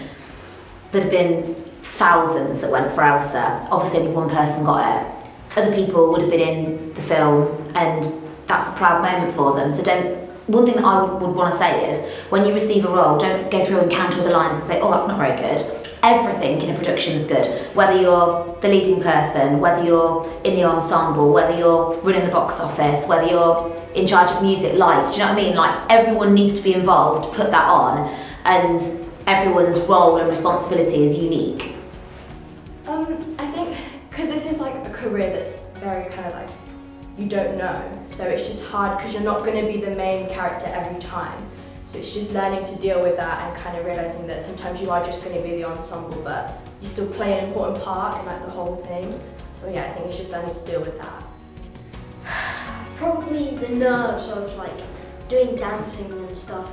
there have been thousands that went for Elsa. Obviously, only one person got it. Other people would have been in the film, and that's a proud moment for them. So don't. One thing that I would, would want to say is, when you receive a role, don't go through and counter the lines and say, "Oh, that's not very good." Everything in a production is good. Whether you're the leading person, whether you're in the ensemble, whether you're running the box office, whether you're in charge of music, lights, do you know what I mean? Like everyone needs to be involved, put that on, and everyone's role and responsibility is unique. Um, I think, because this is like a career that's very kind of like, you don't know, so it's just hard because you're not going to be the main character every time. So it's just learning to deal with that and kind of realizing that sometimes you are just going to be the ensemble, but you still play an important part in like the whole thing. So yeah, I think it's just learning to deal with that. Probably the nerves of like doing dancing and stuff.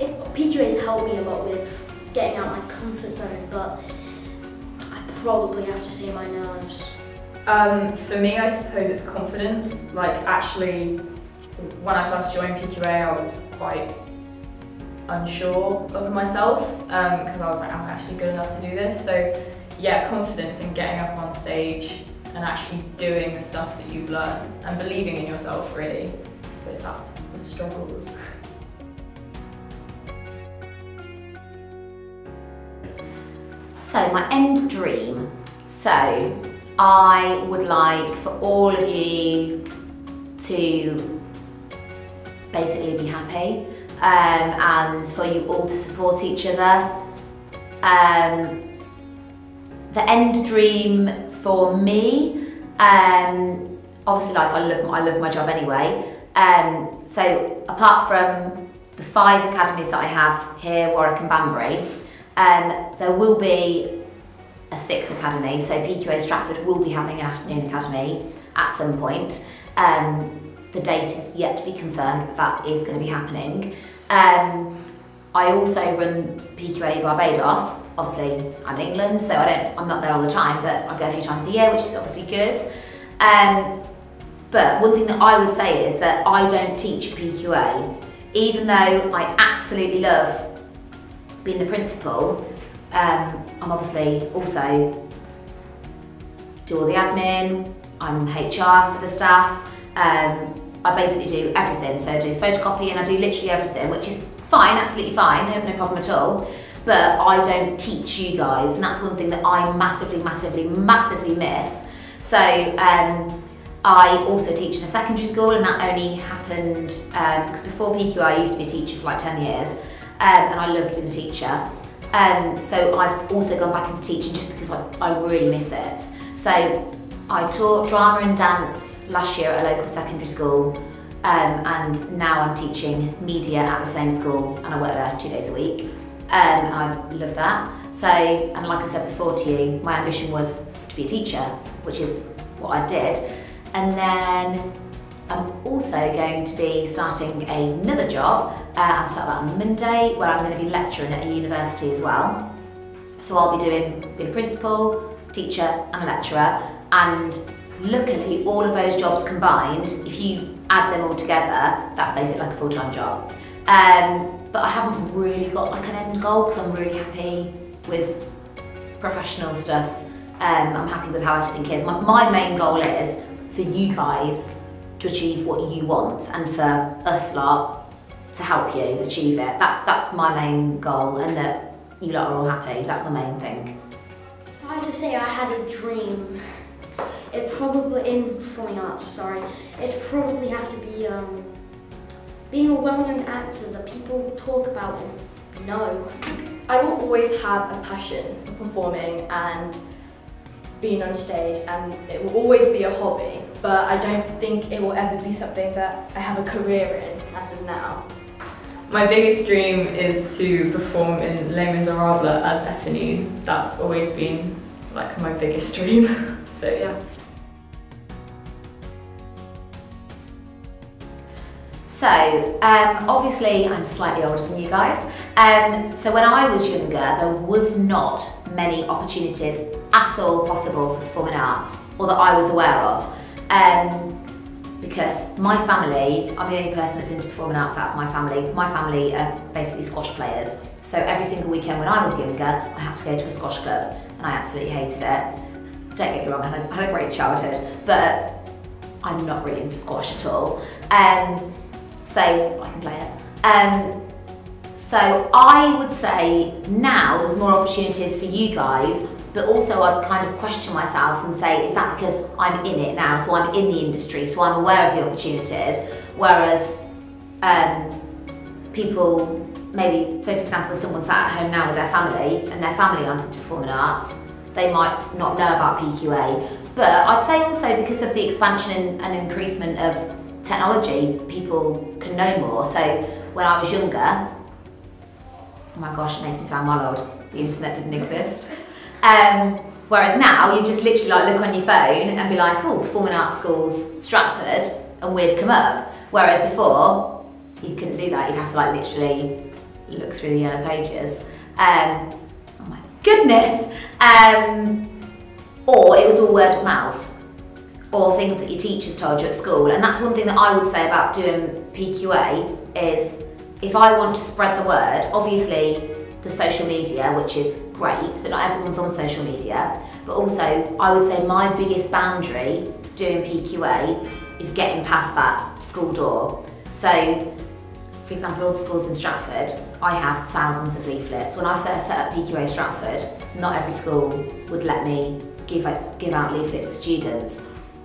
It, PQA has helped me a lot with getting out of my comfort zone, but I probably have to say my nerves. Um, for me, I suppose it's confidence, like actually when I first joined PQA, I was quite unsure of myself because um, I was like, I'm actually good enough to do this? So yeah, confidence in getting up on stage and actually doing the stuff that you've learned and believing in yourself really. I suppose that's the struggles. So my end dream. So I would like for all of you to basically be happy um, and for you all to support each other. Um, the end dream for me, um, obviously like I love, I love my job anyway. Um, so apart from the five academies that I have here, Warwick and Banbury, um, there will be a sixth academy. So PQA Stratford will be having an afternoon academy at some point. Um, the date is yet to be confirmed, but that is going to be happening. Um, I also run PQA Barbados. Obviously, I'm in England, so I don't, I'm not there all the time, but I go a few times a year, which is obviously good. Um, but one thing that I would say is that I don't teach PQA, even though I absolutely love being the principal. Um, I'm obviously also do all the admin. I'm HR for the staff. Um, I basically do everything. So I do photocopy and I do literally everything, which is fine, absolutely fine, no, no problem at all. But I don't teach you guys, and that's one thing that I massively, massively, massively miss. So um, I also teach in a secondary school, and that only happened because um, before PQ I used to be a teacher for like 10 years, um, and I loved being a teacher. Um, so I've also gone back into teaching just because I, I really miss it. So I taught drama and dance last year at a local secondary school um, and now I'm teaching media at the same school and I work there two days a week um, and I love that. So, and like I said before to you, my ambition was to be a teacher, which is what I did. And then I'm also going to be starting another job. Uh, I'll start that on Monday, where I'm going to be lecturing at a university as well. So I'll be doing being a principal, teacher and lecturer and luckily all of those jobs combined, if you add them all together, that's basically like a full-time job. Um, but I haven't really got like an end goal because I'm really happy with professional stuff. Um, I'm happy with how everything is. My, my main goal is for you guys to achieve what you want and for us lot to help you achieve it. That's that's my main goal and that you lot are all happy. That's my main thing. If I had to say I had a dream it probably, in performing arts, sorry, it probably have to be um, being a well-known actor that people talk about and know. I will always have a passion for performing and being on stage and it will always be a hobby but I don't think it will ever be something that I have a career in as of now. My biggest dream is to perform in Les Miserables as Eponine. That's always been like my biggest dream. so yeah. So, um, obviously I'm slightly older than you guys. Um, so when I was younger, there was not many opportunities at all possible for performing arts, or that I was aware of. Um, because my family, I'm the only person that's into performing arts out of my family. My family are basically squash players. So every single weekend when I was younger, I had to go to a squash club, and I absolutely hated it. Don't get me wrong, I had a, great childhood, but I'm not really into squash at all. Um, so I can play it. Um, so I would say now there's more opportunities for you guys, but also I'd kind of question myself and say, is that because I'm in it now, so I'm in the industry, so I'm aware of the opportunities, whereas um, people maybe, so for example, someone sat at home now with their family and their family aren't into performing arts, they might not know about PQA. But I'd say also because of the expansion and increasement of technology, people can know more. So when I was younger, oh my gosh, it makes me sound old. The internet didn't exist. Um, whereas now, you just literally like look on your phone and be like, oh, performing arts schools, Stratford, and we'd come up. Whereas before, you couldn't do that. You'd have to like literally look through the yellow pages. Um, oh my goodness. Um, or it was all word of mouth. Or things that your teachers told you at school. And that's one thing that I would say about doing PQA is if I want to spread the word, obviously the social media, which is great, but not everyone's on social media. But also, I would say my biggest boundary doing PQA is getting past that school door. So, for example, all the schools in Stratford, I have thousands of leaflets. When I first set up PQA Stratford, not every school would let me give, give out leaflets to students.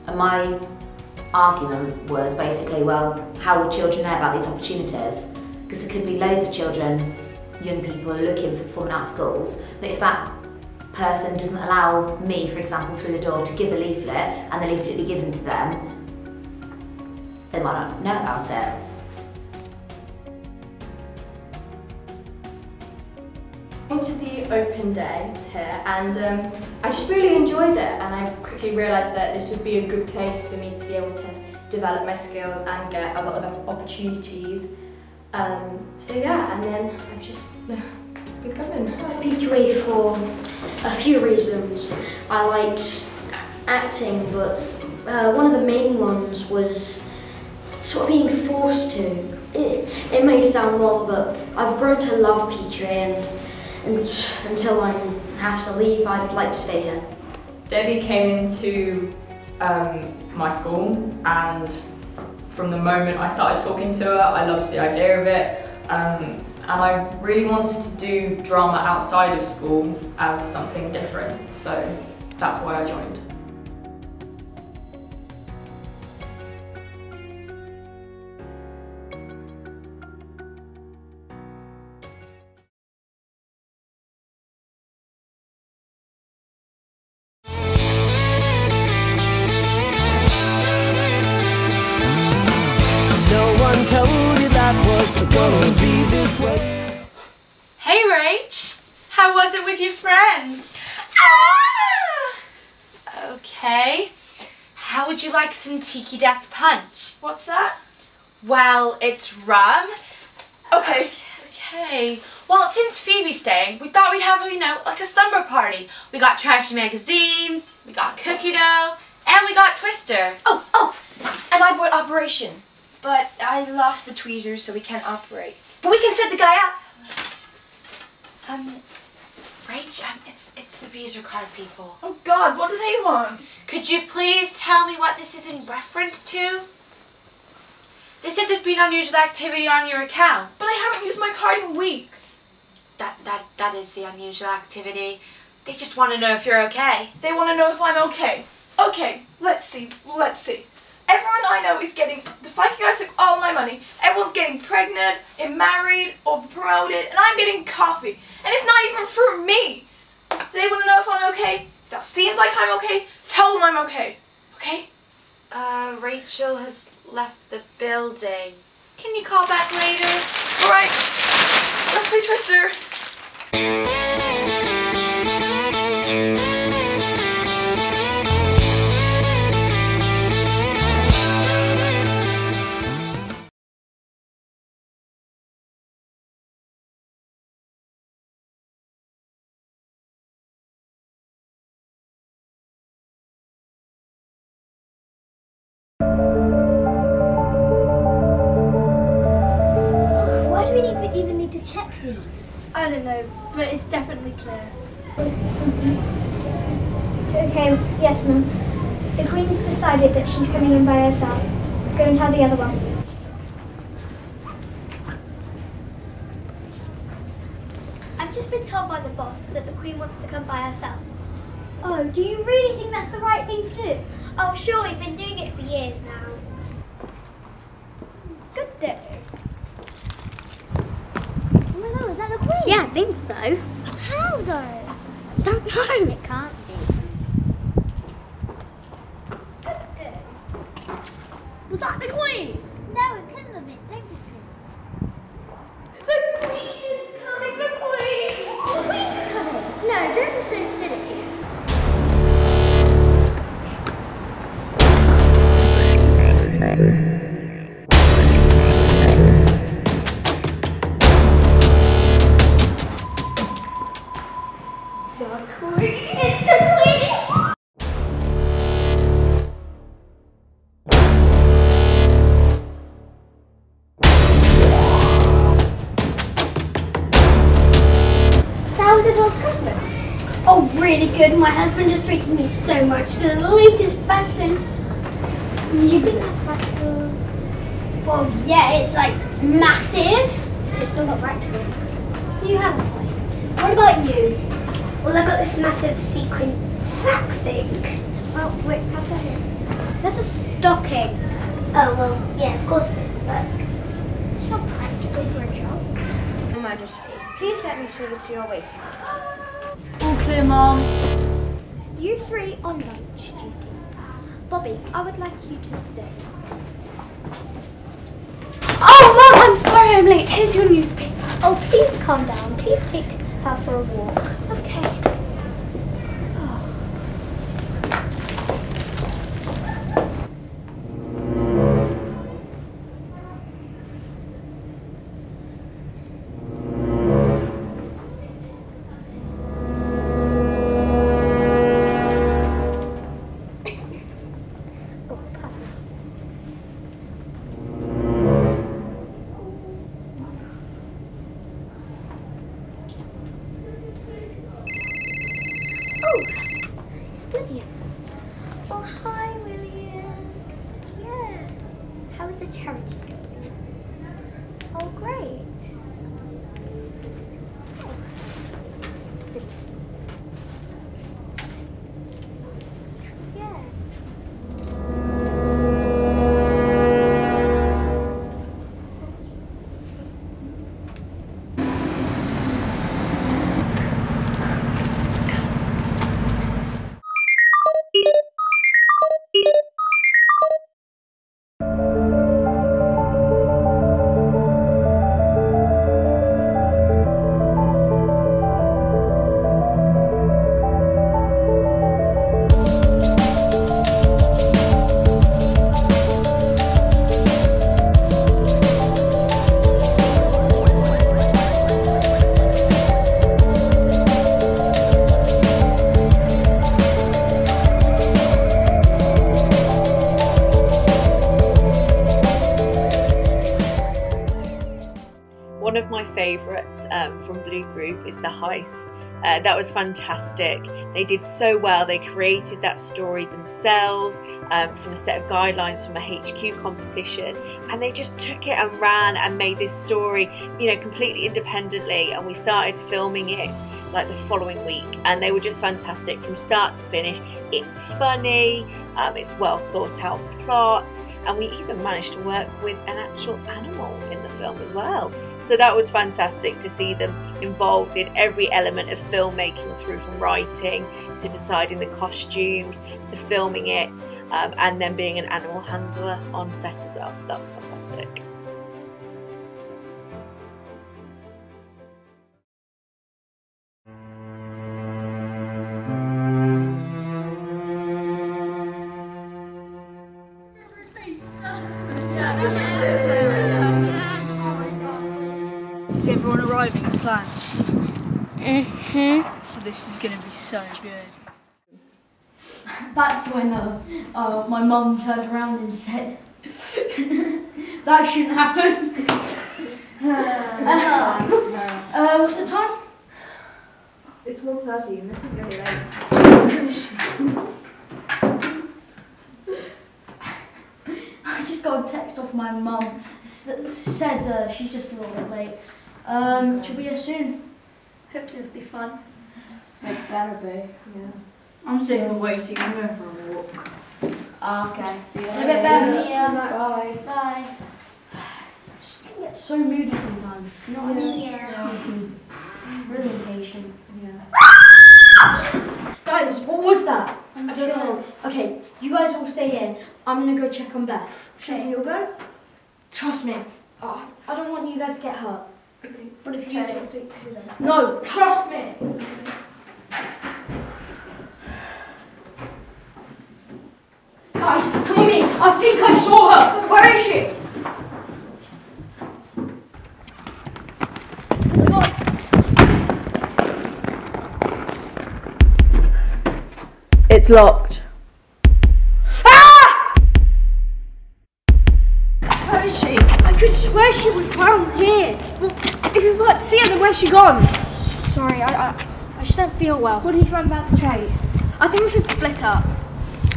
And my argument was basically, well, how will children know about these opportunities? Because there could be loads of children, young people looking for performing arts schools, but if that person doesn't allow me, for example, through the door to give the leaflet and the leaflet be given to them, they might not know about it. Went to the open day here and um, I just really enjoyed it and I quickly realised that this would be a good place for me to be able to develop my skills and get a lot of opportunities. Um, so yeah, and then I've just been coming. So PQA for a few reasons. I liked acting, but uh, one of the main ones was sort of being forced to. It, it may sound wrong, but I've grown to love PQA and until I have to leave, I'd like to stay here. Debbie came into um, my school and from the moment I started talking to her, I loved the idea of it. Um, and I really wanted to do drama outside of school as something different. So that's why I joined. You like some Tiki Death Punch? What's that? Well, it's rum. Okay. Okay. Well, since Phoebe's staying, we thought we'd have, you know, like a slumber party. We got trashy magazines, we got cookie dough, and we got Twister. Oh, oh, and I bought Operation. But I lost the tweezers, so we can't operate. But we can set the guy up. Um, Rach, um, it's it's the Visa card people. Oh God, what do they want? Could you please tell me what this is in reference to? They said there's been unusual activity on your account. But I haven't used my card in weeks. That that that is the unusual activity. They just want to know if you're okay. They want to know if I'm okay. Okay, let's see. Let's see. Everyone I know is getting, the Viking guys took all my money. Everyone's getting pregnant, and married, or promoted, and I'm getting coffee. And it's not even for me. They want to know if I'm okay. That seems like I'm okay. Tell them I'm okay. Okay? Uh, Rachel has left the building. Can you call back later? Alright. Let's play Twister. Queen's decided that she's coming in by herself. Go and tell the other one. I've just been told by the boss that the Queen wants to come by herself. Oh, do you really think that's the right thing to do? Oh, sure, we've been doing it for years now. Good day. Oh my god, is that the Queen? Yeah, I think so. How though? Don't know. It can't be. Was that the Queen? Calm down. Please take her for a walk. Uh, that was fantastic. They did so well. They created that story themselves um, from a set of guidelines from a HQ competition, and they just took it and ran and made this story, you know, completely independently. And we started filming it like the following week, and they were just fantastic from start to finish. It's funny, um, it's well thought out plot, and we even managed to work with an actual animal in the film as well. So that was fantastic to see them involved in every element of filmmaking, through from writing to deciding the costumes to filming it, um, and then being an animal handler on set as well. So that was fantastic. So good. That's when uh, uh, my mum turned around and said, that shouldn't happen. uh, uh, what's the time? It's 1.30 and this is going to be late. I just got a text off my mum. S- Said uh, she's just a little bit late. Um, she'll be here soon. Hopefully it'll be fun. It better be, yeah. I'm of waiting. I'm going for a walk. Okay, see you In a later. bit, Beth. Yeah. Bye. Bye. Just can get so moody sometimes. You know what I mean? Yeah. Mhm. Really impatient. Yeah. Guys, what was that? I don't know. Okay, you guys all stay here. I'm gonna go check on Beth. Okay. You'll go? Trust me. Oh, I don't want you guys to get hurt. Okay. But if you Okay. do, no, trust me. Guys, come with me. I think I saw her. Where is she? It's locked. Ah! Where is she? I could swear she was round here. Well, if you can't see her, then where's she gone? Sorry, I, I, I just don't feel well. What do you find about the tray? I think we should split up.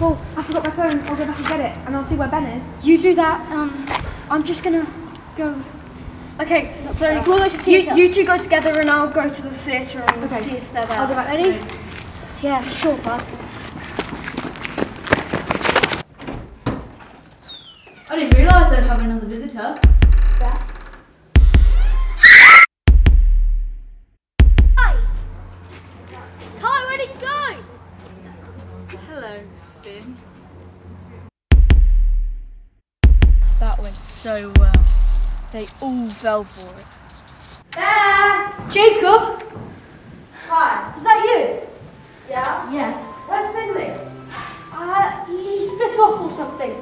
Well, I forgot my phone. I'll go back and get it, and I'll see where Ben is. You do that. Um, I'm just gonna go. Okay, so We'll go to you, theatre. you two go together, and I'll go to the theatre and Okay. see if they're there. I'll go back. Ready? Yeah, sure, bud. I didn't realise I'd have another visitor. Kai, so well. They all fell for it. Beth! Jacob! Hi. Is that you? Yeah? Yeah. Where's Finley? Uh, he split off or something.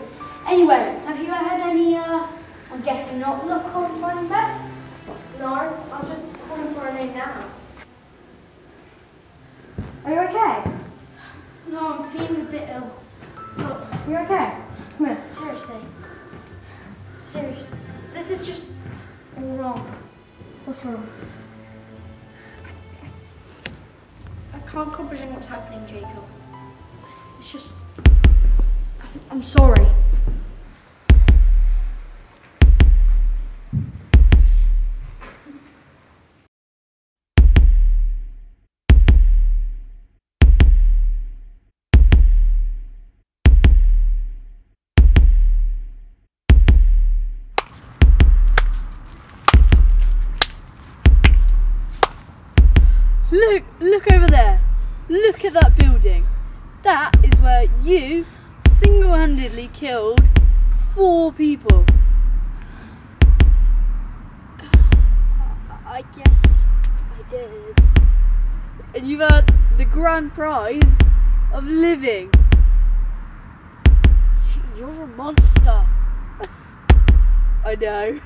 Anyway, have you ever had any, uh, I'm guessing not luck on finding Beth? No, I was just calling for a name now. Are you okay? No, I'm feeling a bit ill. Look, You're okay? Come here. Seriously. Seriously. This is just wrong. What's wrong? I can't comprehend what's happening, Jacob. It's just. I'm- I'm sorry. Killed four people. I guess I did. And you've had the grand prize of living. You're a monster. I know.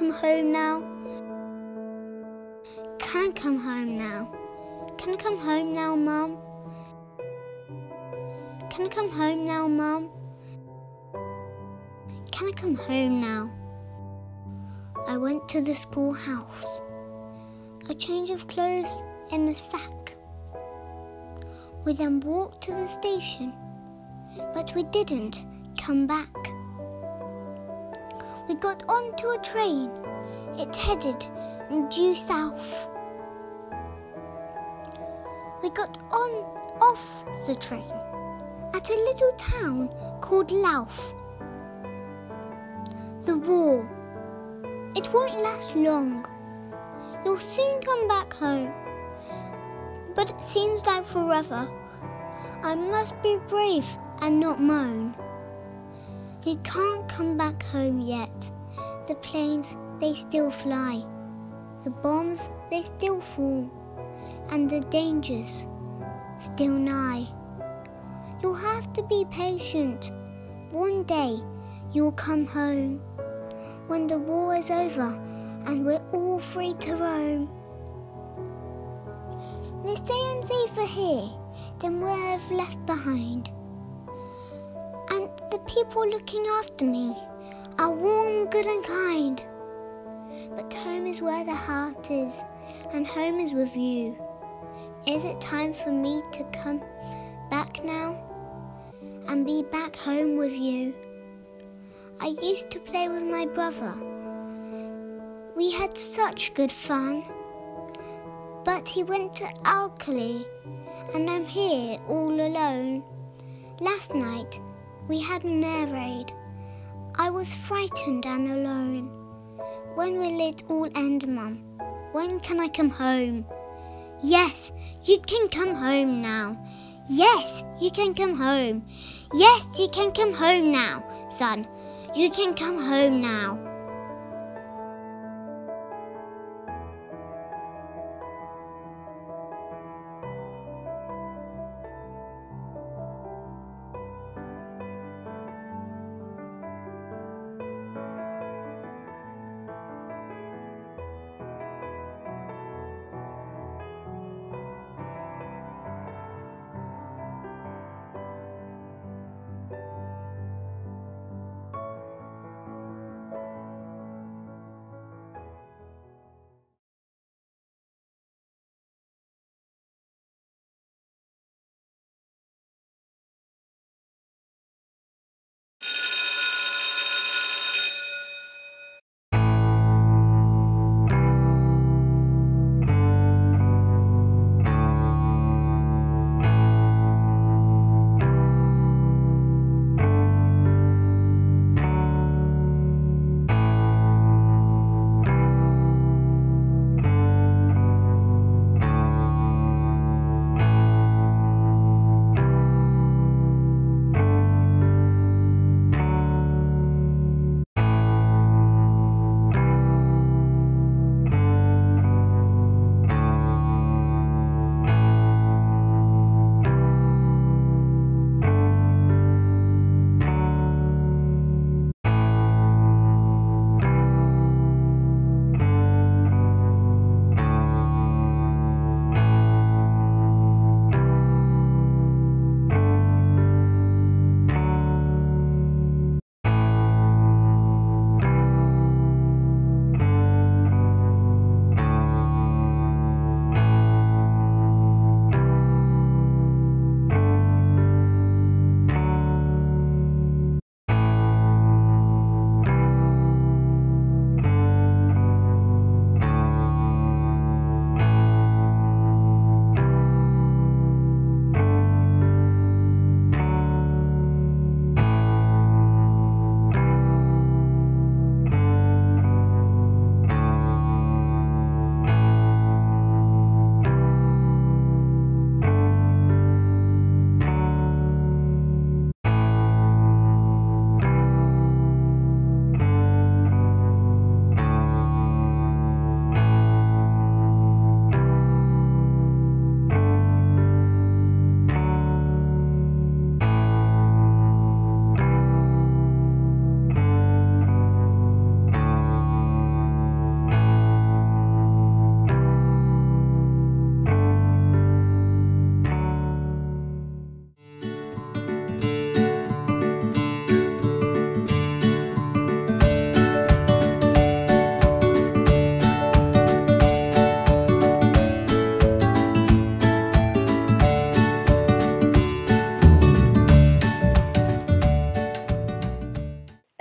Come home now? Can I come home now? Can I come home now, Mum? Can I come home now, Mum? Can I come home now? I went to the schoolhouse. A change of clothes in a sack. We then walked to the station, but we didn't come back. We got onto a train. It headed due south. We got on off the train at a little town called Louth. The war. It won't last long. You'll soon come back home. But it seems like forever. I must be brave and not moan. You can't come back home yet. The planes, they still fly. The bombs, they still fall. And the dangers still nigh. You'll have to be patient. One day you'll come home. When the war is over and we're all free to roam. They say I'm here than where I've left behind. People looking after me are warm, good, and kind. But home is where the heart is, and home is with you. Is it time for me to come back now and be back home with you? I used to play with my brother. We had such good fun. But he went to Alkali, and I'm here all alone. Last night we had an air raid. I was frightened and alone. When will it all end, Mum? When can I come home? Yes, you can come home now. Yes, you can come home. Yes, you can come home now, son. You can come home now.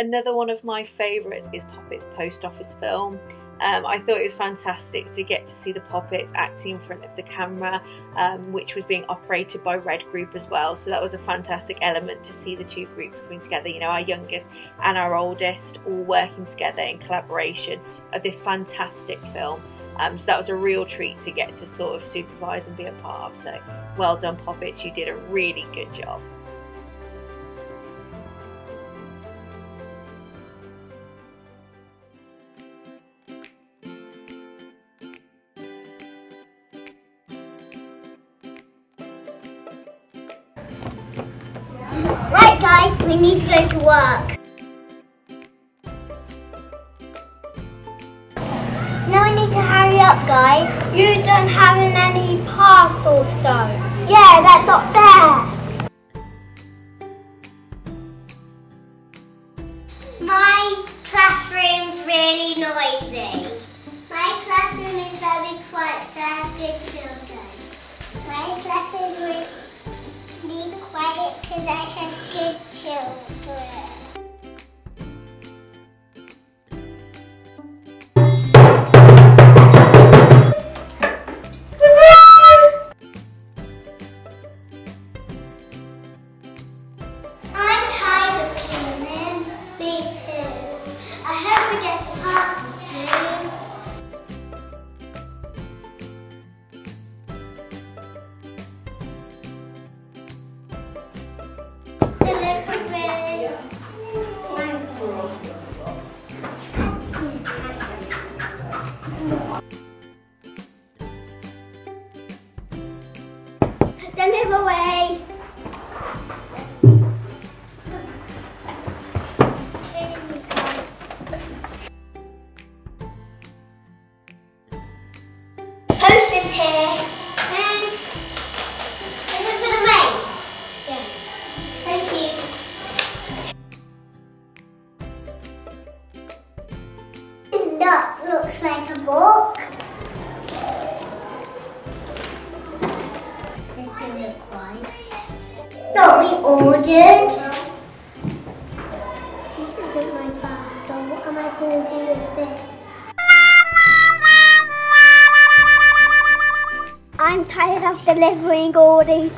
Another one of my favourites is Poppets Post Office film. Um, I thought it was fantastic to get to see the Poppets acting in front of the camera, um, which was being operated by Red Group as well. So that was a fantastic element to see the two groups coming together, you know, our youngest and our oldest all working together in collaboration of this fantastic film. Um, so that was a real treat to get to sort of supervise and be a part of. So well done, Poppets, you did a really good job. We need to go to work. Now we need to hurry up, guys. You don't have any parcel stones. Yeah, that's not fair. My classroom's really noisy. My classroom is very quiet, so I have good children. My class is really quiet because I have good children.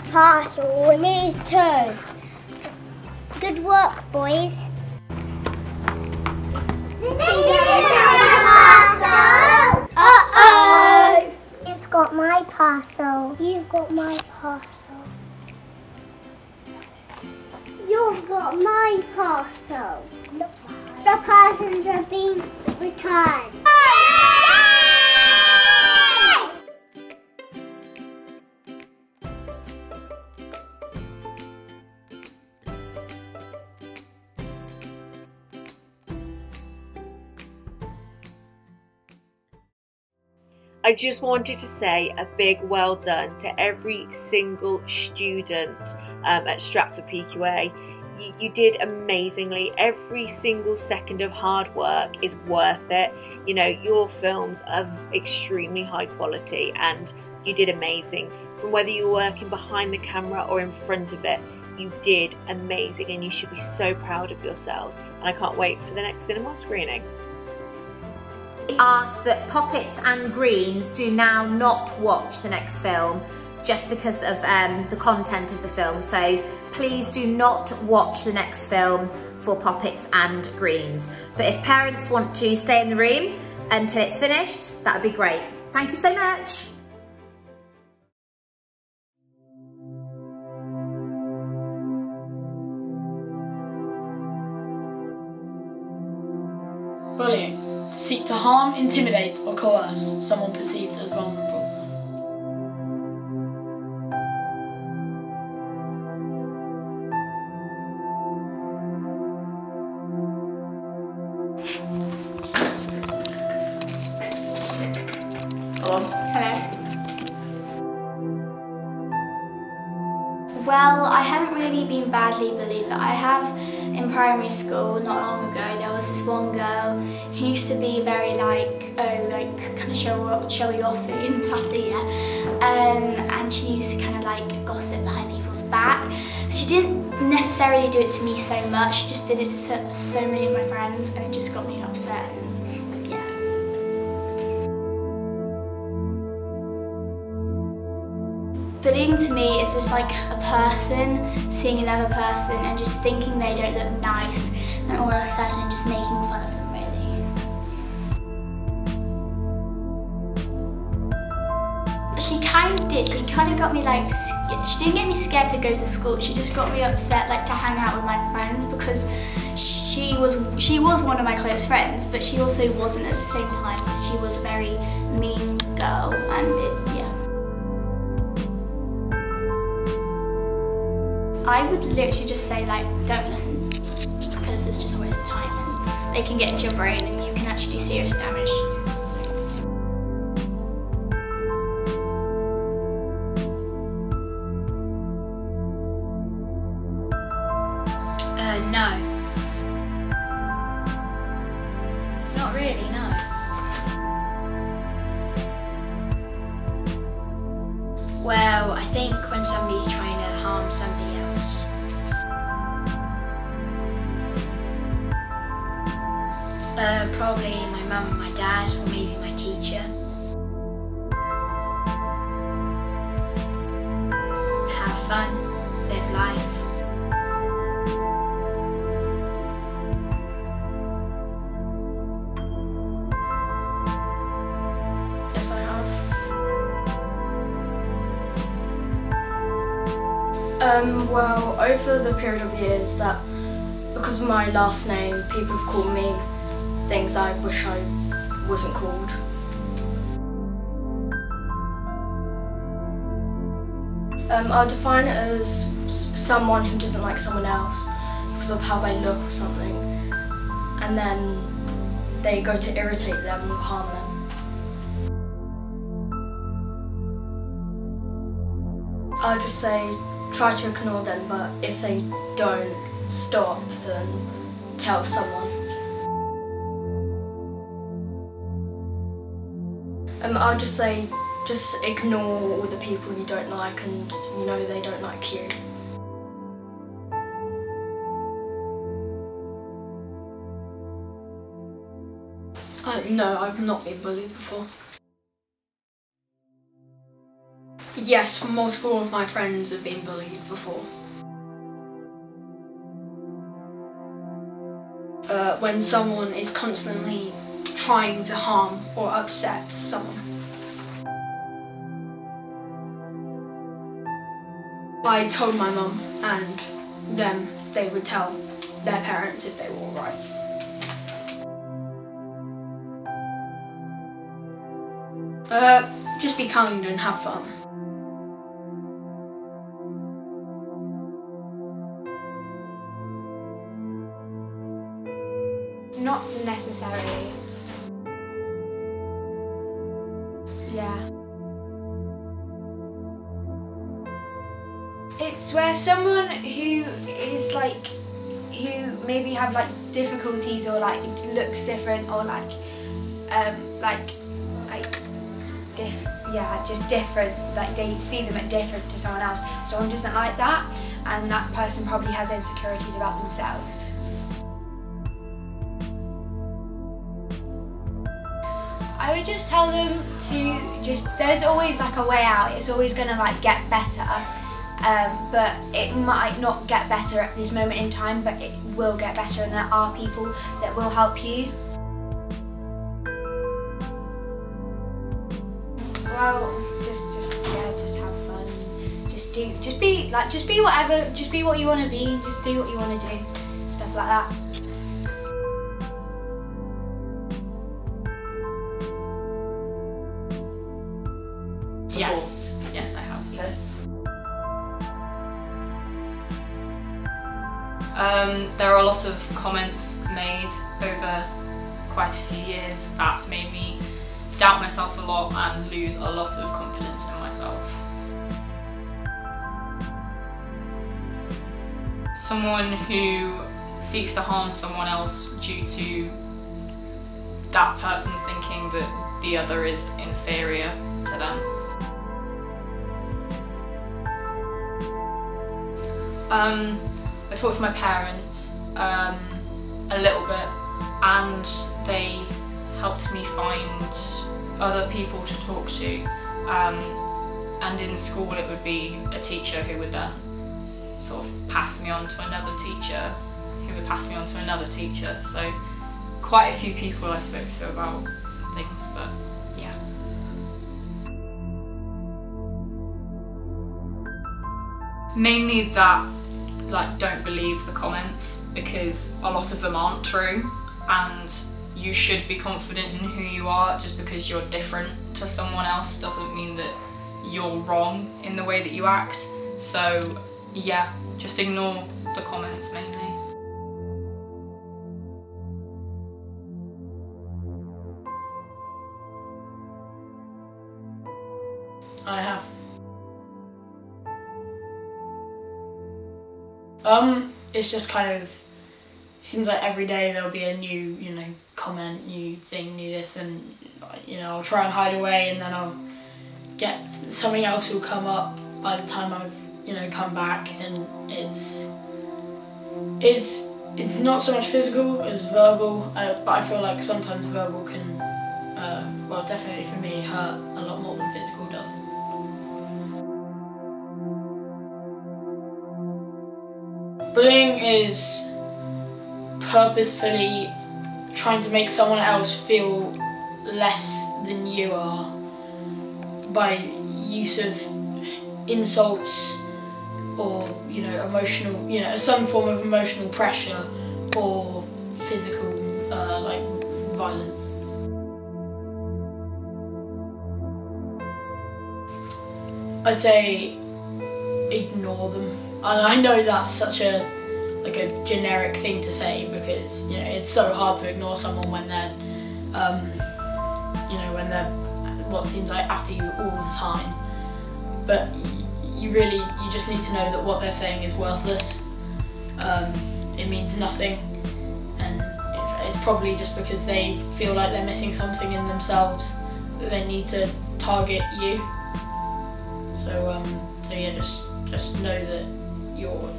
These. Me too. Good work, boys. Just wanted to say a big well done to every single student um, at Stratford PQA. You, you did amazingly. Every single second of hard work is worth it. You know, your films are extremely high quality and you did amazing. From whether you were working behind the camera or in front of it, you did amazing and you should be so proud of yourselves. And I can't wait for the next cinema screening. Ask that Poppets and Greens do now not watch the next film just because of um, the content of the film. So please do not watch the next film for Poppets and Greens. But if parents want to stay in the room until it's finished, that would be great. Thank you so much. Bullying. To seek to harm, intimidate, or coerce someone perceived as vulnerable. Hello. Hello. Well, I haven't really been badly bullied, but I have in primary school not long ago. There was this one girl who used to be very like, oh, like kind of show showy offy and sassy, yeah. Um, and she used to kind of like gossip behind people's back. She didn't necessarily do it to me so much. She just did it to so, so many of my friends, and it just got me upset. And Bullying to me is just like a person seeing another person and just thinking they don't look nice, and all of a sudden just making fun of them. Really. She kind of did. She kind of got me like, she didn't get me scared to go to school. She just got me upset like to hang out with my friends because she was she was one of my close friends, but she also wasn't at the same time. She was a very mean girl, and it, I would literally just say like, don't listen because it's just a waste of time and they can get into your brain and you can actually do serious damage. Someone who doesn't like someone else because of how they look or something, and then they go to irritate them or harm them. I'll just say try to ignore them, but if they don't stop, then tell someone. Um, I'll just say just ignore all the people you don't like and you know they don't like you. Uh, no, I've not been bullied before. Yes, multiple of my friends have been bullied before. Uh, when someone is constantly trying to harm or upset someone. I told my mum and then they would tell their parents if they were alright. Uh, just be kind and have fun. Not necessarily. Yeah. It's where someone who is like, who maybe have like difficulties or like looks different or like, um, like, like, diff, yeah, just different. Like they see them at different to someone else. Someone doesn't like that, and that person probably has insecurities about themselves. I would just tell them to just, there's always like a way out, it's always gonna like get better. Um, but it might not get better at this moment in time, but it will get better and there are people that will help you. Well, just, just, yeah, just have fun. Just do, just be, like, just be whatever, just be what you want to be, just do what you want to do. Stuff like that. Yes, yes, I have. Okay. Um, there are a lot of comments made over quite a few years that made me doubt myself a lot and lose a lot of confidence in myself. Someone who seeks to harm someone else due to that person thinking that the other is inferior to them. Um, I talked to my parents um, a little bit and they helped me find other people to talk to. Um, and in school it would be a teacher who would then sort of pass me on to another teacher who would pass me on to another teacher. So quite a few people I spoke to about things, but yeah. Mainly that like don't believe the comments because a lot of them aren't true and you should be confident in who you are just because you're different to someone else doesn't mean that you're wrong in the way that you act. So yeah, just ignore the comments mainly. I have. Um, it's just kind of seems like every day there'll be a new, you know, comment, new thing, new this, and you know, I'll try and hide away, and then I'll get something else will come up by the time I've, you know, come back, and it's it's it's not so much physical as verbal, but I feel like sometimes verbal can, uh, well, definitely for me, hurt a lot more than physical does. Bullying is purposefully trying to make someone else feel less than you are by use of insults or you know emotional you know some form of emotional pressure or physical uh, like violence. I'd say ignore them. And I know that's such a like a generic thing to say because you know it's so hard to ignore someone when they're um, you know when they're what seems like after you all the time. But you really you just need to know that what they're saying is worthless. Um, it means nothing. And it's probably just because they feel like they're missing something in themselves that they need to target you. So um, so yeah just just know that you're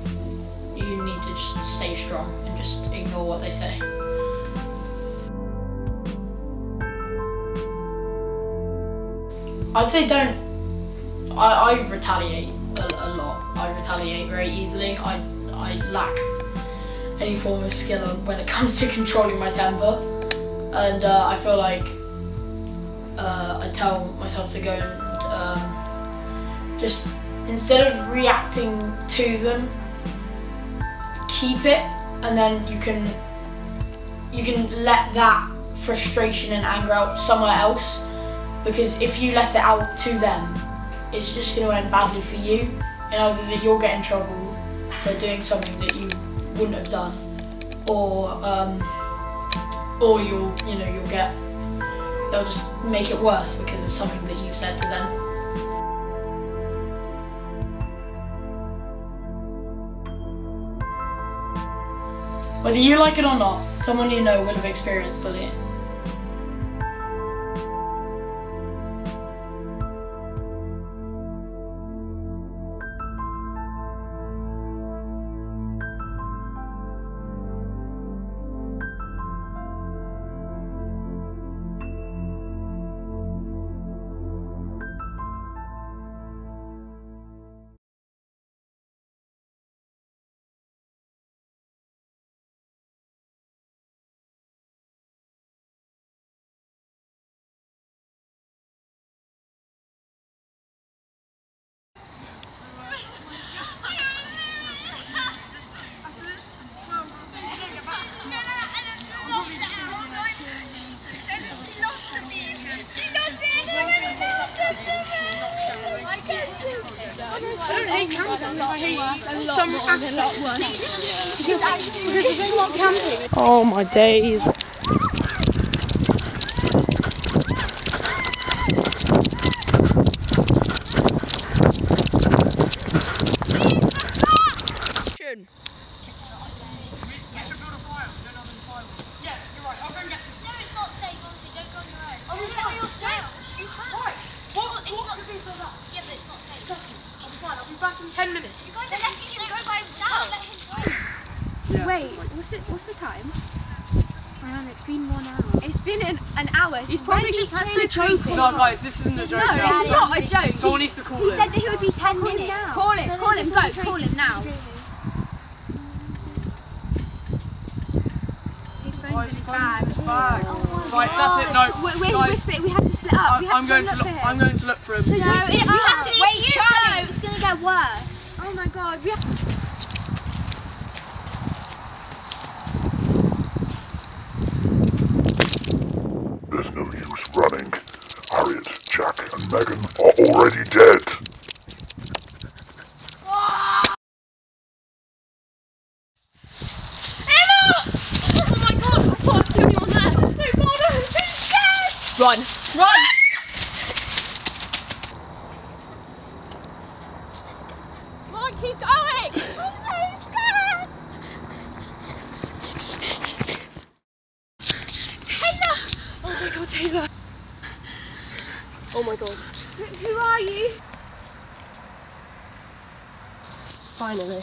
you need to just stay strong and just ignore what they say. I'd say don't. I, I retaliate a, a lot. I retaliate very easily. I, I lack any form of skill when it comes to controlling my temper. And uh, I feel like uh, I tell myself to go and um, just instead of reacting to them, keep it and then you can you can let that frustration and anger out somewhere else because if you let it out to them it's just going to end badly for you and either that you'll get in trouble for doing something that you wouldn't have done or um, or you'll you know you'll get they'll just make it worse because of something that you've said to them Whether you like it or not, someone you know will have experienced bullying. My days. Back in 10 minutes. You guys are letting him go by himself. Let him go. Yeah. Wait, what's it? What's the time? Man, it's been one hour. It's been an, an hour. He's probably just playing a joke. No, guys, this isn't a joke. No, guys. it's not a joke. Someone needs to call he him. said that he would be 10 minutes. Call him, call him, go, call him now. His phone's in his bag. Right, that's it. No, We're, we're, guys, we're split. We have to split up. I, we have I'm to going go to look look. for him. I'm going to look for him. No, you have to. Wait, you Charlie. go. It's gonna get worse. Oh my god. We have There's no use running. Harriet, Jack, and Megan are already dead. Emma! Oh my god, I thought I was the only one left. I'm so bored, I'm so scared! Run! Run! Come on, keep going! I'm so scared! Taylor! Oh my god, Taylor! Oh my god. Who, who are you? Finally.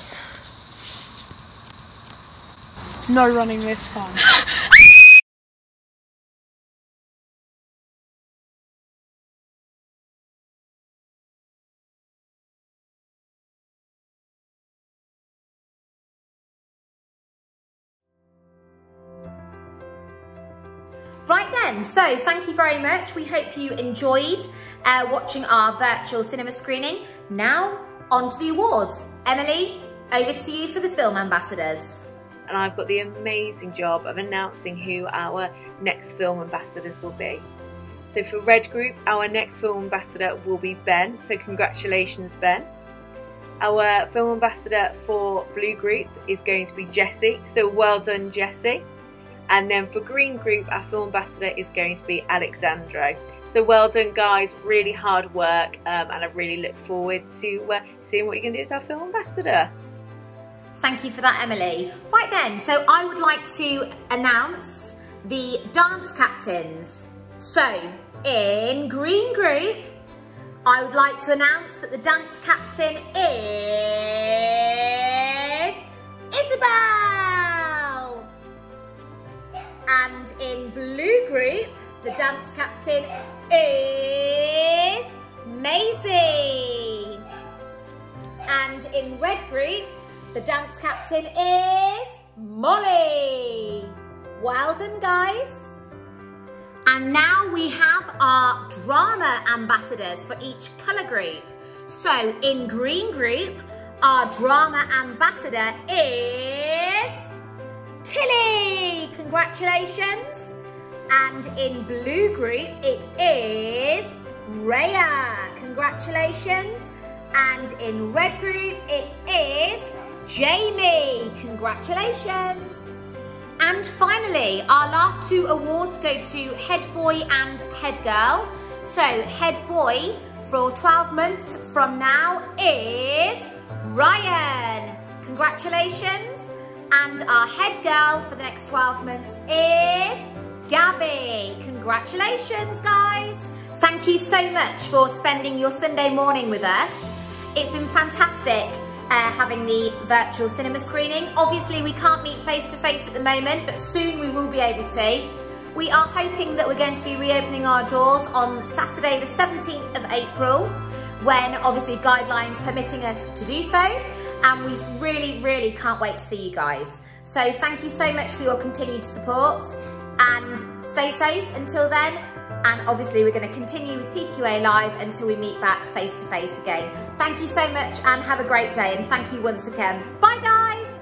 No running this time. So thank you very much. We hope you enjoyed uh, watching our virtual cinema screening. Now, on to the awards. Emily, over to you for the film ambassadors. And I've got the amazing job of announcing who our next film ambassadors will be. So for Red Group, our next film ambassador will be Ben. So congratulations, Ben. Our film ambassador for Blue Group is going to be Jessie. So well done, Jessie. And then for Green Group, our film ambassador is going to be Alexandro. So well done, guys. Really hard work, um, and I really look forward to uh, seeing what going to do as our film ambassador. Thank you for that, Emily. Right then, so I would like to announce the dance captains. So, in Green Group, I would like to announce that the dance captain is Isabel. And in Blue Group, the dance captain is Maisie. And in Red Group, the dance captain is Molly. Well done, guys. And now we have our drama ambassadors for each colour group. So in green group, our drama ambassador is Tilly. Congratulations. And in blue group, it is Rhea. Congratulations. And in red group, it is Jamie. Congratulations. And finally, our last two awards go to Head Boy and Head Girl. So, Head Boy for 12 months from now is Ryan. Congratulations. And our Head Girl for the next 12 months is Gabby. Congratulations, guys. Thank you so much for spending your Sunday morning with us. It's been fantastic uh, having the virtual cinema screening. Obviously, we can't meet face to face at the moment, but soon we will be able to. We are hoping that we're going to be reopening our doors on Saturday, the 17th of April, when obviously guidelines permitting us to do so. And we really, really can't wait to see you guys. So thank you so much for your continued support and stay safe until then. And obviously we're going to continue with PQA Live until we meet back face to face again. Thank you so much and have a great day. And thank you once again. Bye guys.